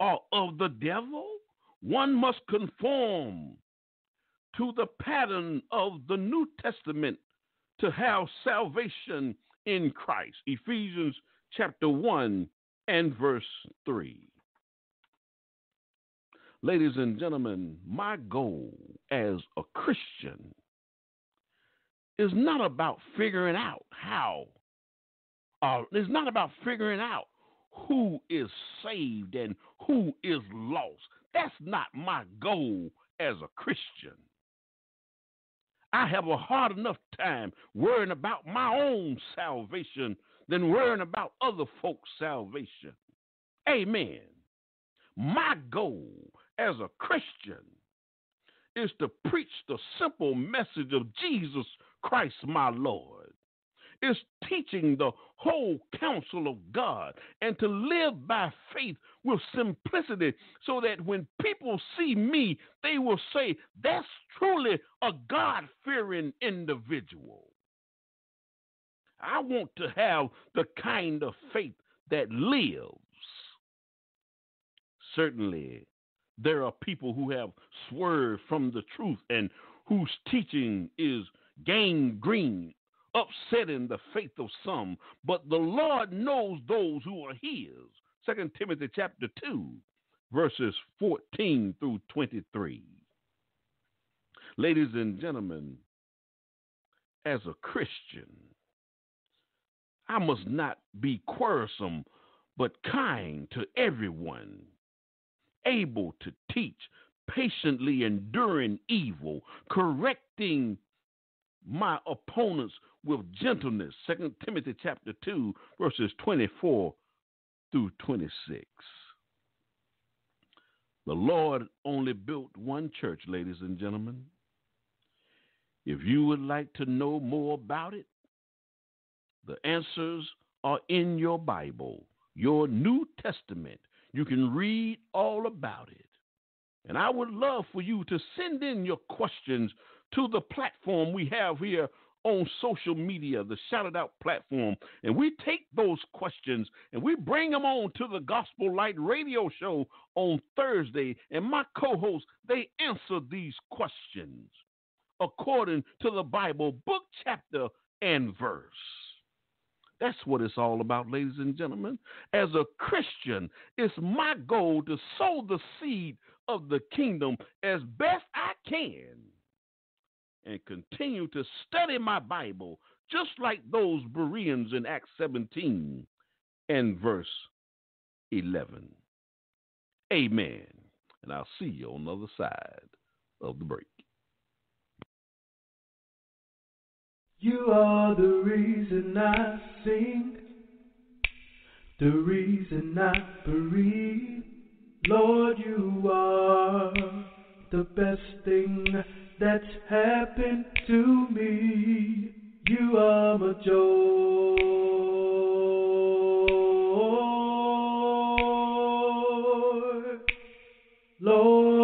S2: or of the devil. One must conform to the pattern of the New Testament to have salvation in Christ. Ephesians chapter 1 and verse 3. Ladies and gentlemen, my goal as a Christian is not about figuring out how, uh, it's not about figuring out who is saved and who is lost. That's not my goal as a Christian. I have a hard enough time worrying about my own salvation than worrying about other folks' salvation. Amen. My goal as a Christian is to preach the simple message of Jesus Christ, my Lord. It's teaching the whole counsel of God and to live by faith with simplicity so that when people see me, they will say, That's truly a God fearing individual. I want to have the kind of faith that lives. Certainly, there are people who have swerved from the truth and whose teaching is gangrene, upsetting the faith of some. But the Lord knows those who are his. Second Timothy chapter 2, verses 14 through 23. Ladies and gentlemen, as a Christian, I must not be quarrelsome, but kind to everyone able to teach, patiently enduring evil, correcting my opponents with gentleness. Second Timothy chapter 2, verses 24 through 26. The Lord only built one church, ladies and gentlemen. If you would like to know more about it, the answers are in your Bible, your New Testament. You can read all about it. And I would love for you to send in your questions to the platform we have here on social media, the Shout It Out platform. And we take those questions and we bring them on to the Gospel Light radio show on Thursday. And my co hosts, they answer these questions according to the Bible, book, chapter, and verse. That's what it's all about, ladies and gentlemen. As a Christian, it's my goal to sow the seed of the kingdom as best I can and continue to study my Bible just like those Bereans in Acts 17 and verse 11. Amen. And I'll see you on the other side of the break.
S12: You are the reason I sing, the reason I breathe. Lord, you are the best thing that's happened to me. You are my joy. Lord,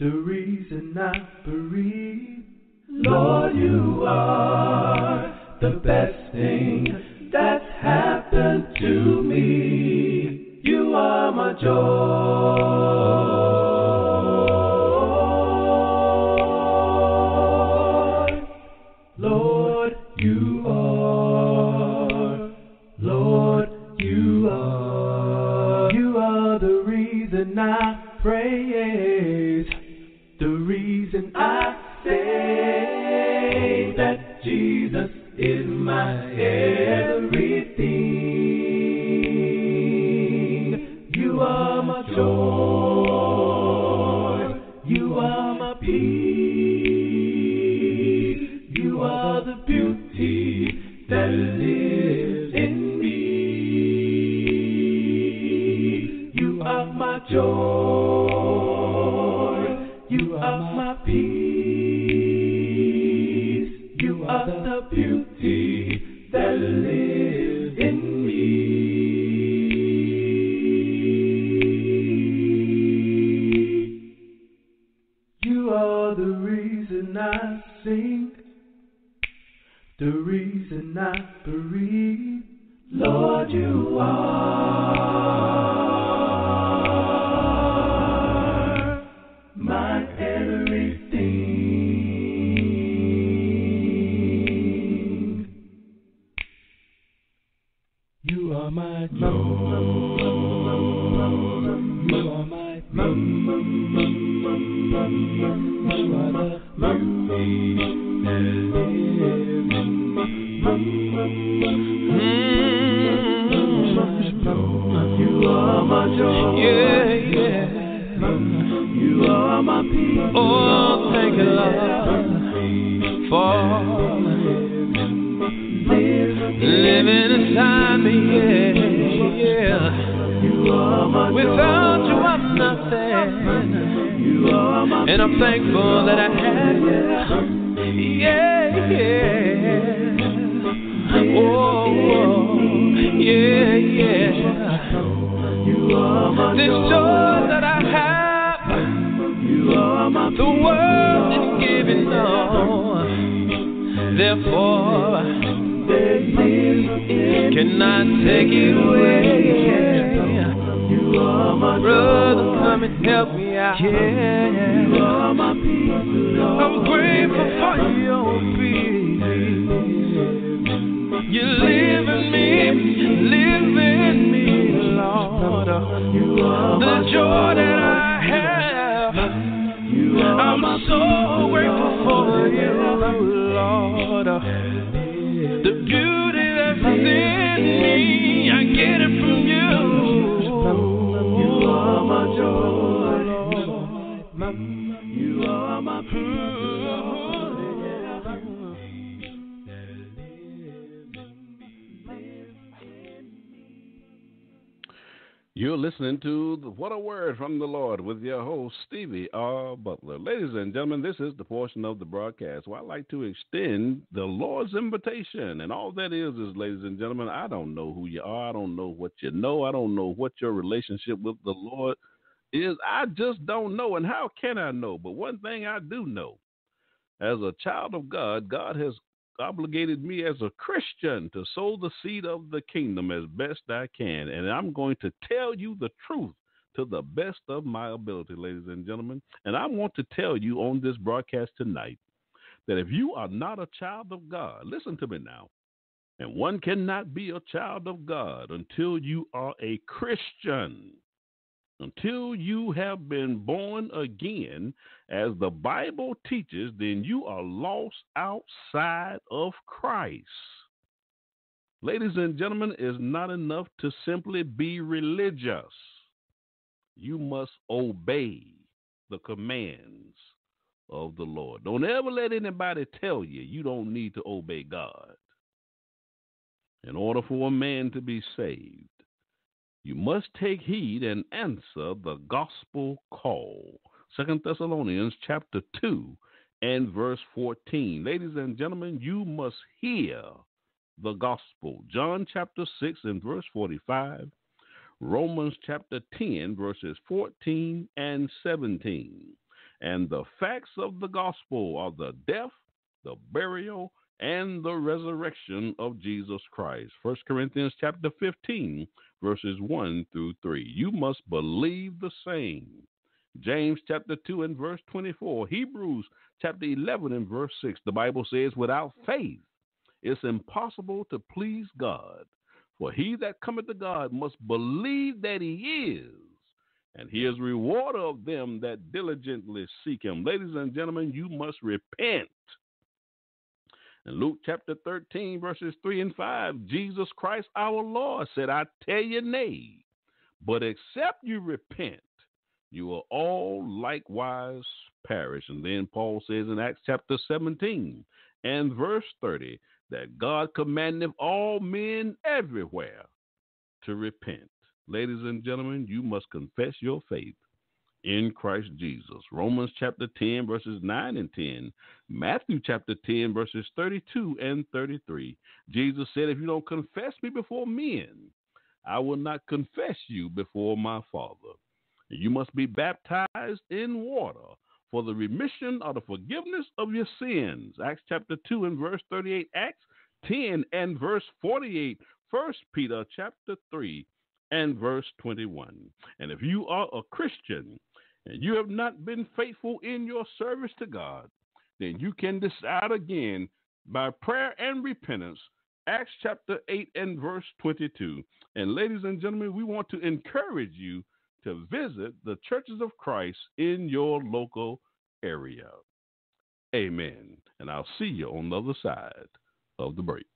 S12: the reason I breathe. Lord, you are the best thing that's happened to me. You are my joy.
S2: All that is, is, ladies and gentlemen, I don't know who you are. I don't know what you know. I don't know what your relationship with the Lord is. I just don't know. And how can I know? But one thing I do know as a child of God, God has obligated me as a Christian to sow the seed of the kingdom as best I can. And I'm going to tell you the truth to the best of my ability, ladies and gentlemen. And I want to tell you on this broadcast tonight that if you are not a child of God, listen to me now. And one cannot be a child of God until you are a Christian. Until you have been born again, as the Bible teaches, then you are lost outside of Christ. Ladies and gentlemen, it's not enough to simply be religious. You must obey the commands of the Lord. Don't ever let anybody tell you you don't need to obey God. In order for a man to be saved, you must take heed and answer the gospel call. Second Thessalonians chapter 2 and verse 14. Ladies and gentlemen, you must hear the gospel. John chapter 6 and verse 45. Romans chapter 10 verses 14 and 17. And the facts of the gospel are the death, the burial, and the resurrection of Jesus Christ. 1 Corinthians chapter 15, verses 1 through 3. You must believe the same. James chapter 2 and verse 24. Hebrews chapter 11 and verse 6. The Bible says, Without faith, it's impossible to please God. For he that cometh to God must believe that he is, and he is rewarder of them that diligently seek him. Ladies and gentlemen, you must repent. In Luke chapter 13, verses 3 and 5, Jesus Christ our Lord said, I tell you, nay, but except you repent, you will all likewise perish. And then Paul says in Acts chapter 17 and verse 30 that God commandeth all men everywhere to repent. Ladies and gentlemen, you must confess your faith in Christ Jesus. Romans chapter 10, verses 9 and 10. Matthew chapter 10, verses 32 and 33. Jesus said, If you don't confess me before men, I will not confess you before my Father. You must be baptized in water for the remission of the forgiveness of your sins. Acts chapter 2 and verse 38. Acts 10 and verse 48. First Peter chapter 3 and verse 21. And if you are a Christian and you have not been faithful in your service to God, then you can decide again by prayer and repentance. Acts chapter 8 and verse 22. And ladies and gentlemen, we want to encourage you to visit the churches of Christ in your local area. Amen. And I'll see you on the other side of the break.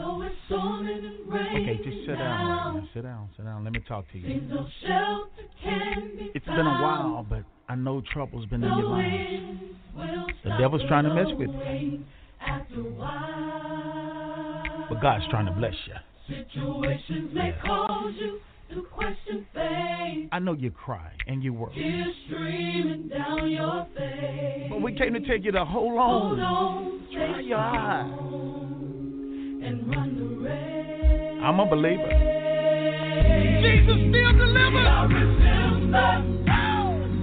S4: Okay, just sit down. right now. Sit down, sit down. Let me talk to you. It's been a while, but I know trouble's been in your life. The devil's trying to mess with you, but God's trying to bless you.
S10: Situations may cause you to question faith.
S4: I know you cry and you worry,
S10: Tears streaming down your face.
S4: but we came to tell you to hold
S10: Hold
S4: on.
S10: on,
S4: Dry your eyes.
S10: Strong, and run the race.
S4: I'm a believer.
S10: Jesus still delivers. I remember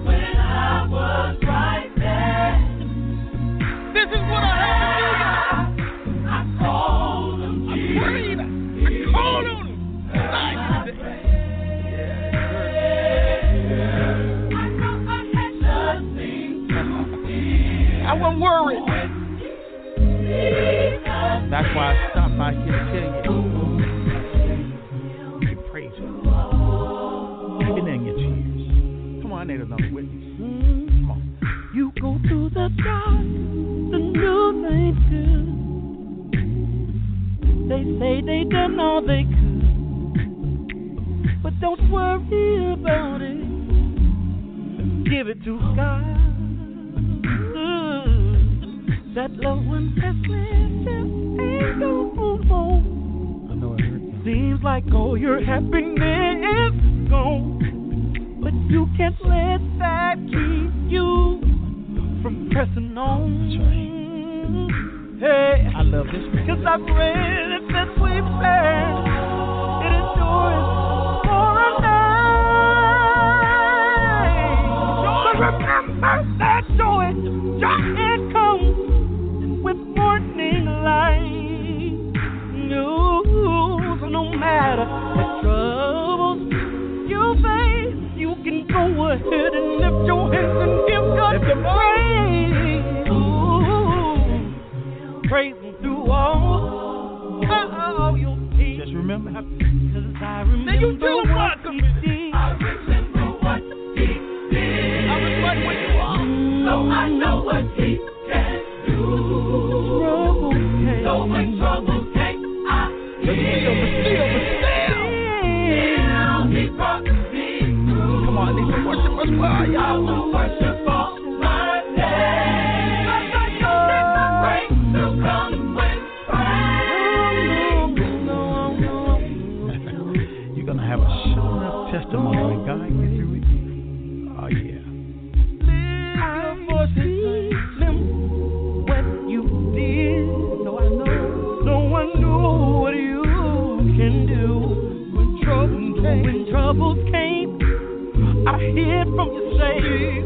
S10: when I was right there.
S4: This is what I have to do.
S10: I, I called him
S4: I prayed. I called on him.
S10: I know I had nothing to fear.
S4: I wasn't worried. That's why I stopped here to tell you. Can praise Him. Even in your tears. Come on, I need another witness. Come on.
S11: You go through the dark, the things good. They say they done all they could, but don't worry about it. Give it to God. Mm. That loved one has left you ain't no home.
S4: I know it.
S11: Seems like all your happiness is gone, but you can't let that keep you from pressing on. Hey,
S4: I love this
S11: cause I've read it we've said it endures for a night. But remember that joy, joy it comes with morning light. No, no matter the troubles you face, you can go ahead and lift your hands and give God
S4: Lift 'em up.
S11: praise. Ooh, praise Him through all, all your peace.
S4: Just remember.
S11: Cause I remember
S4: Then you tell 'em
S11: what
S4: what
S11: He
S4: to
S11: did.
S10: I remember what he did.
S4: I was right where you are.
S10: So I know what he can
S4: Come on, need some worshipers. Where are
S10: I
S4: y'all?
S10: worship
S11: your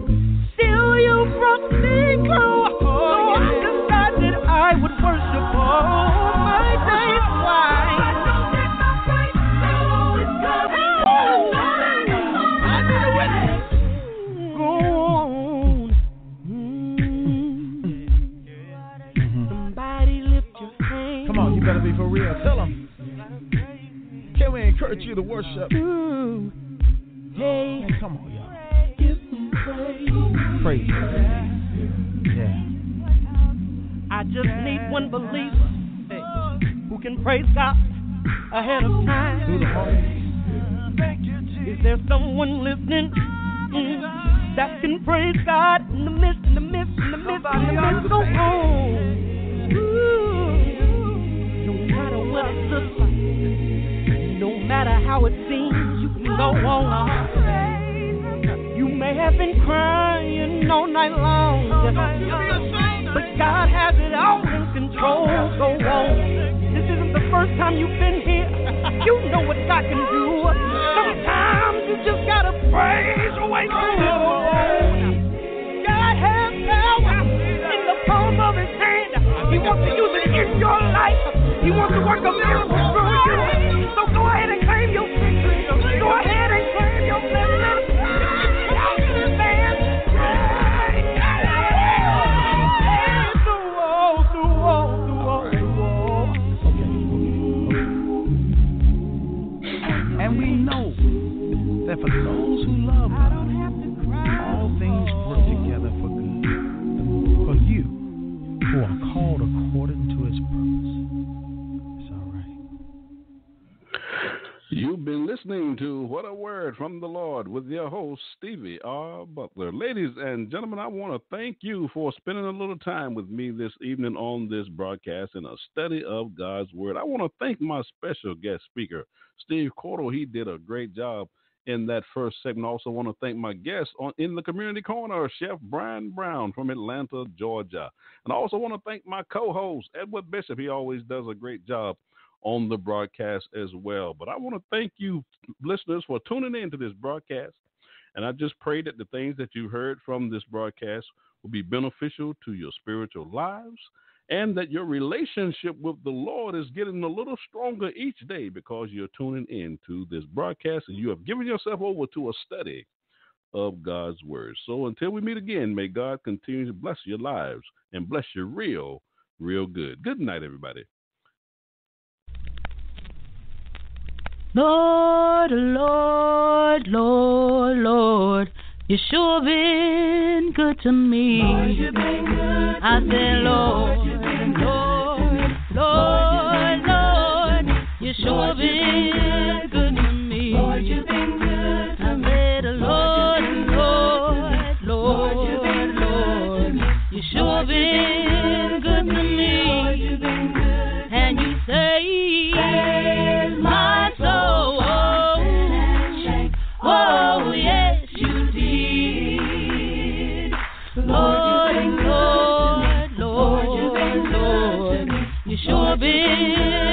S2: want to thank you for spending a little time with me this evening on this broadcast in a study of God's Word. I want to thank my special guest speaker, Steve Cordle. He did a great job in that first segment. I also want to thank my guest on in the community corner, Chef Brian Brown from Atlanta, Georgia. And I also want to thank my co-host, Edward Bishop. He always does a great job on the broadcast as well. But I want to thank you, listeners, for tuning in to this broadcast. And I just pray that the things that you heard from this broadcast will be beneficial to your spiritual lives and that your relationship with the Lord is getting a little stronger each day because you're tuning in to this broadcast and you have given yourself over to a study of God's Word. So until we meet again, may God continue to bless your lives and bless you real, real good. Good night, everybody.
S10: Lord, Lord, Lord, Lord, you sure been good to me. I said, Lord, Lord, Lord, Lord, you sure been good to me. Been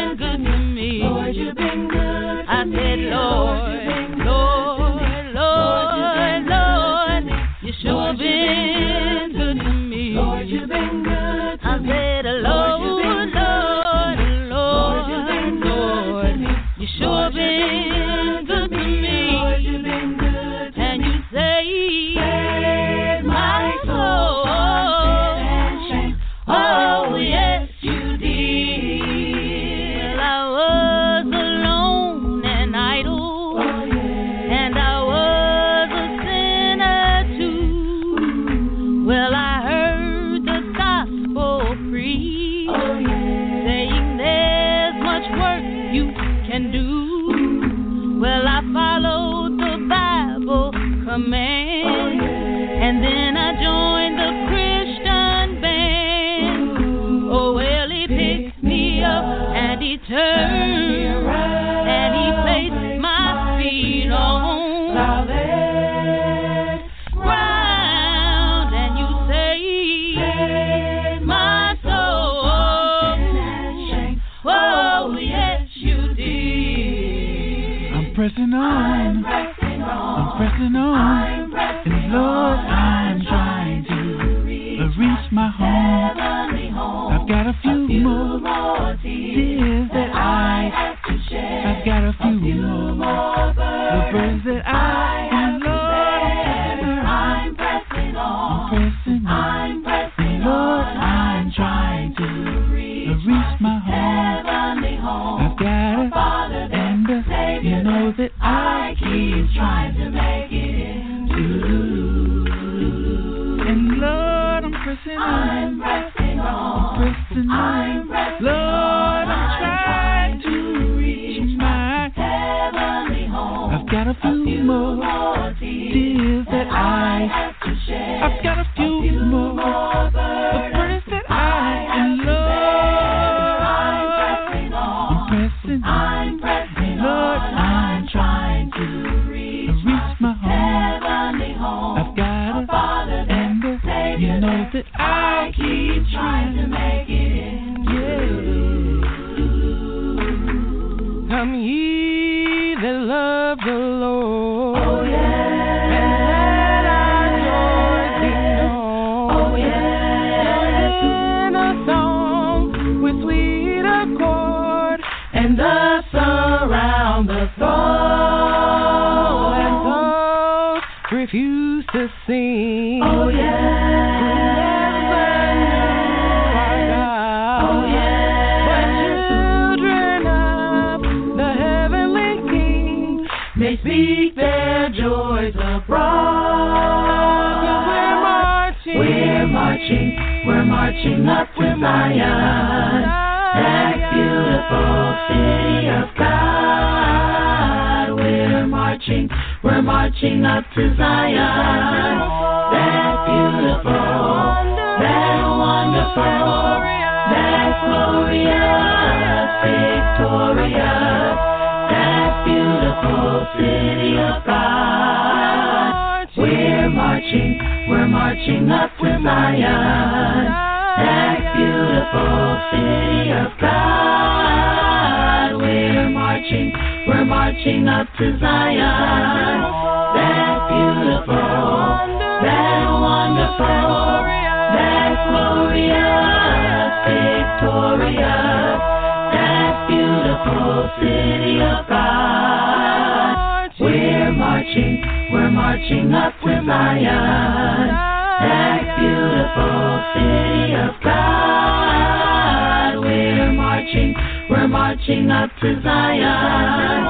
S10: marching
S13: up to Zion.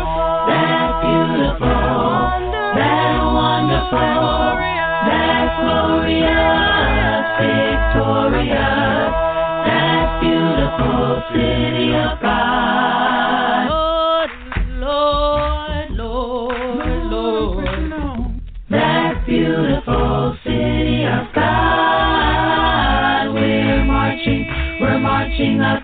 S13: That beautiful, that wonderful, that glorious, victorious, that beautiful city of God. Lord,
S10: Lord, Lord, Lord.
S13: That beautiful city of God. We're marching, we're marching up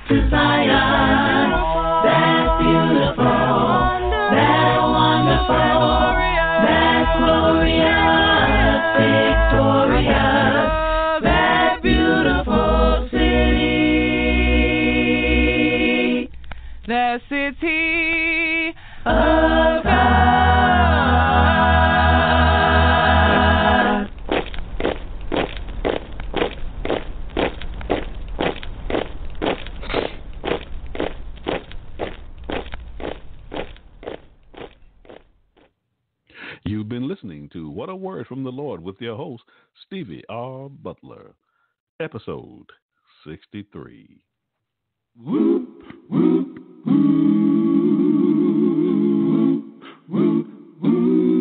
S14: episode 63. Whoop, whoop, whoop, whoop, whoop, whoop.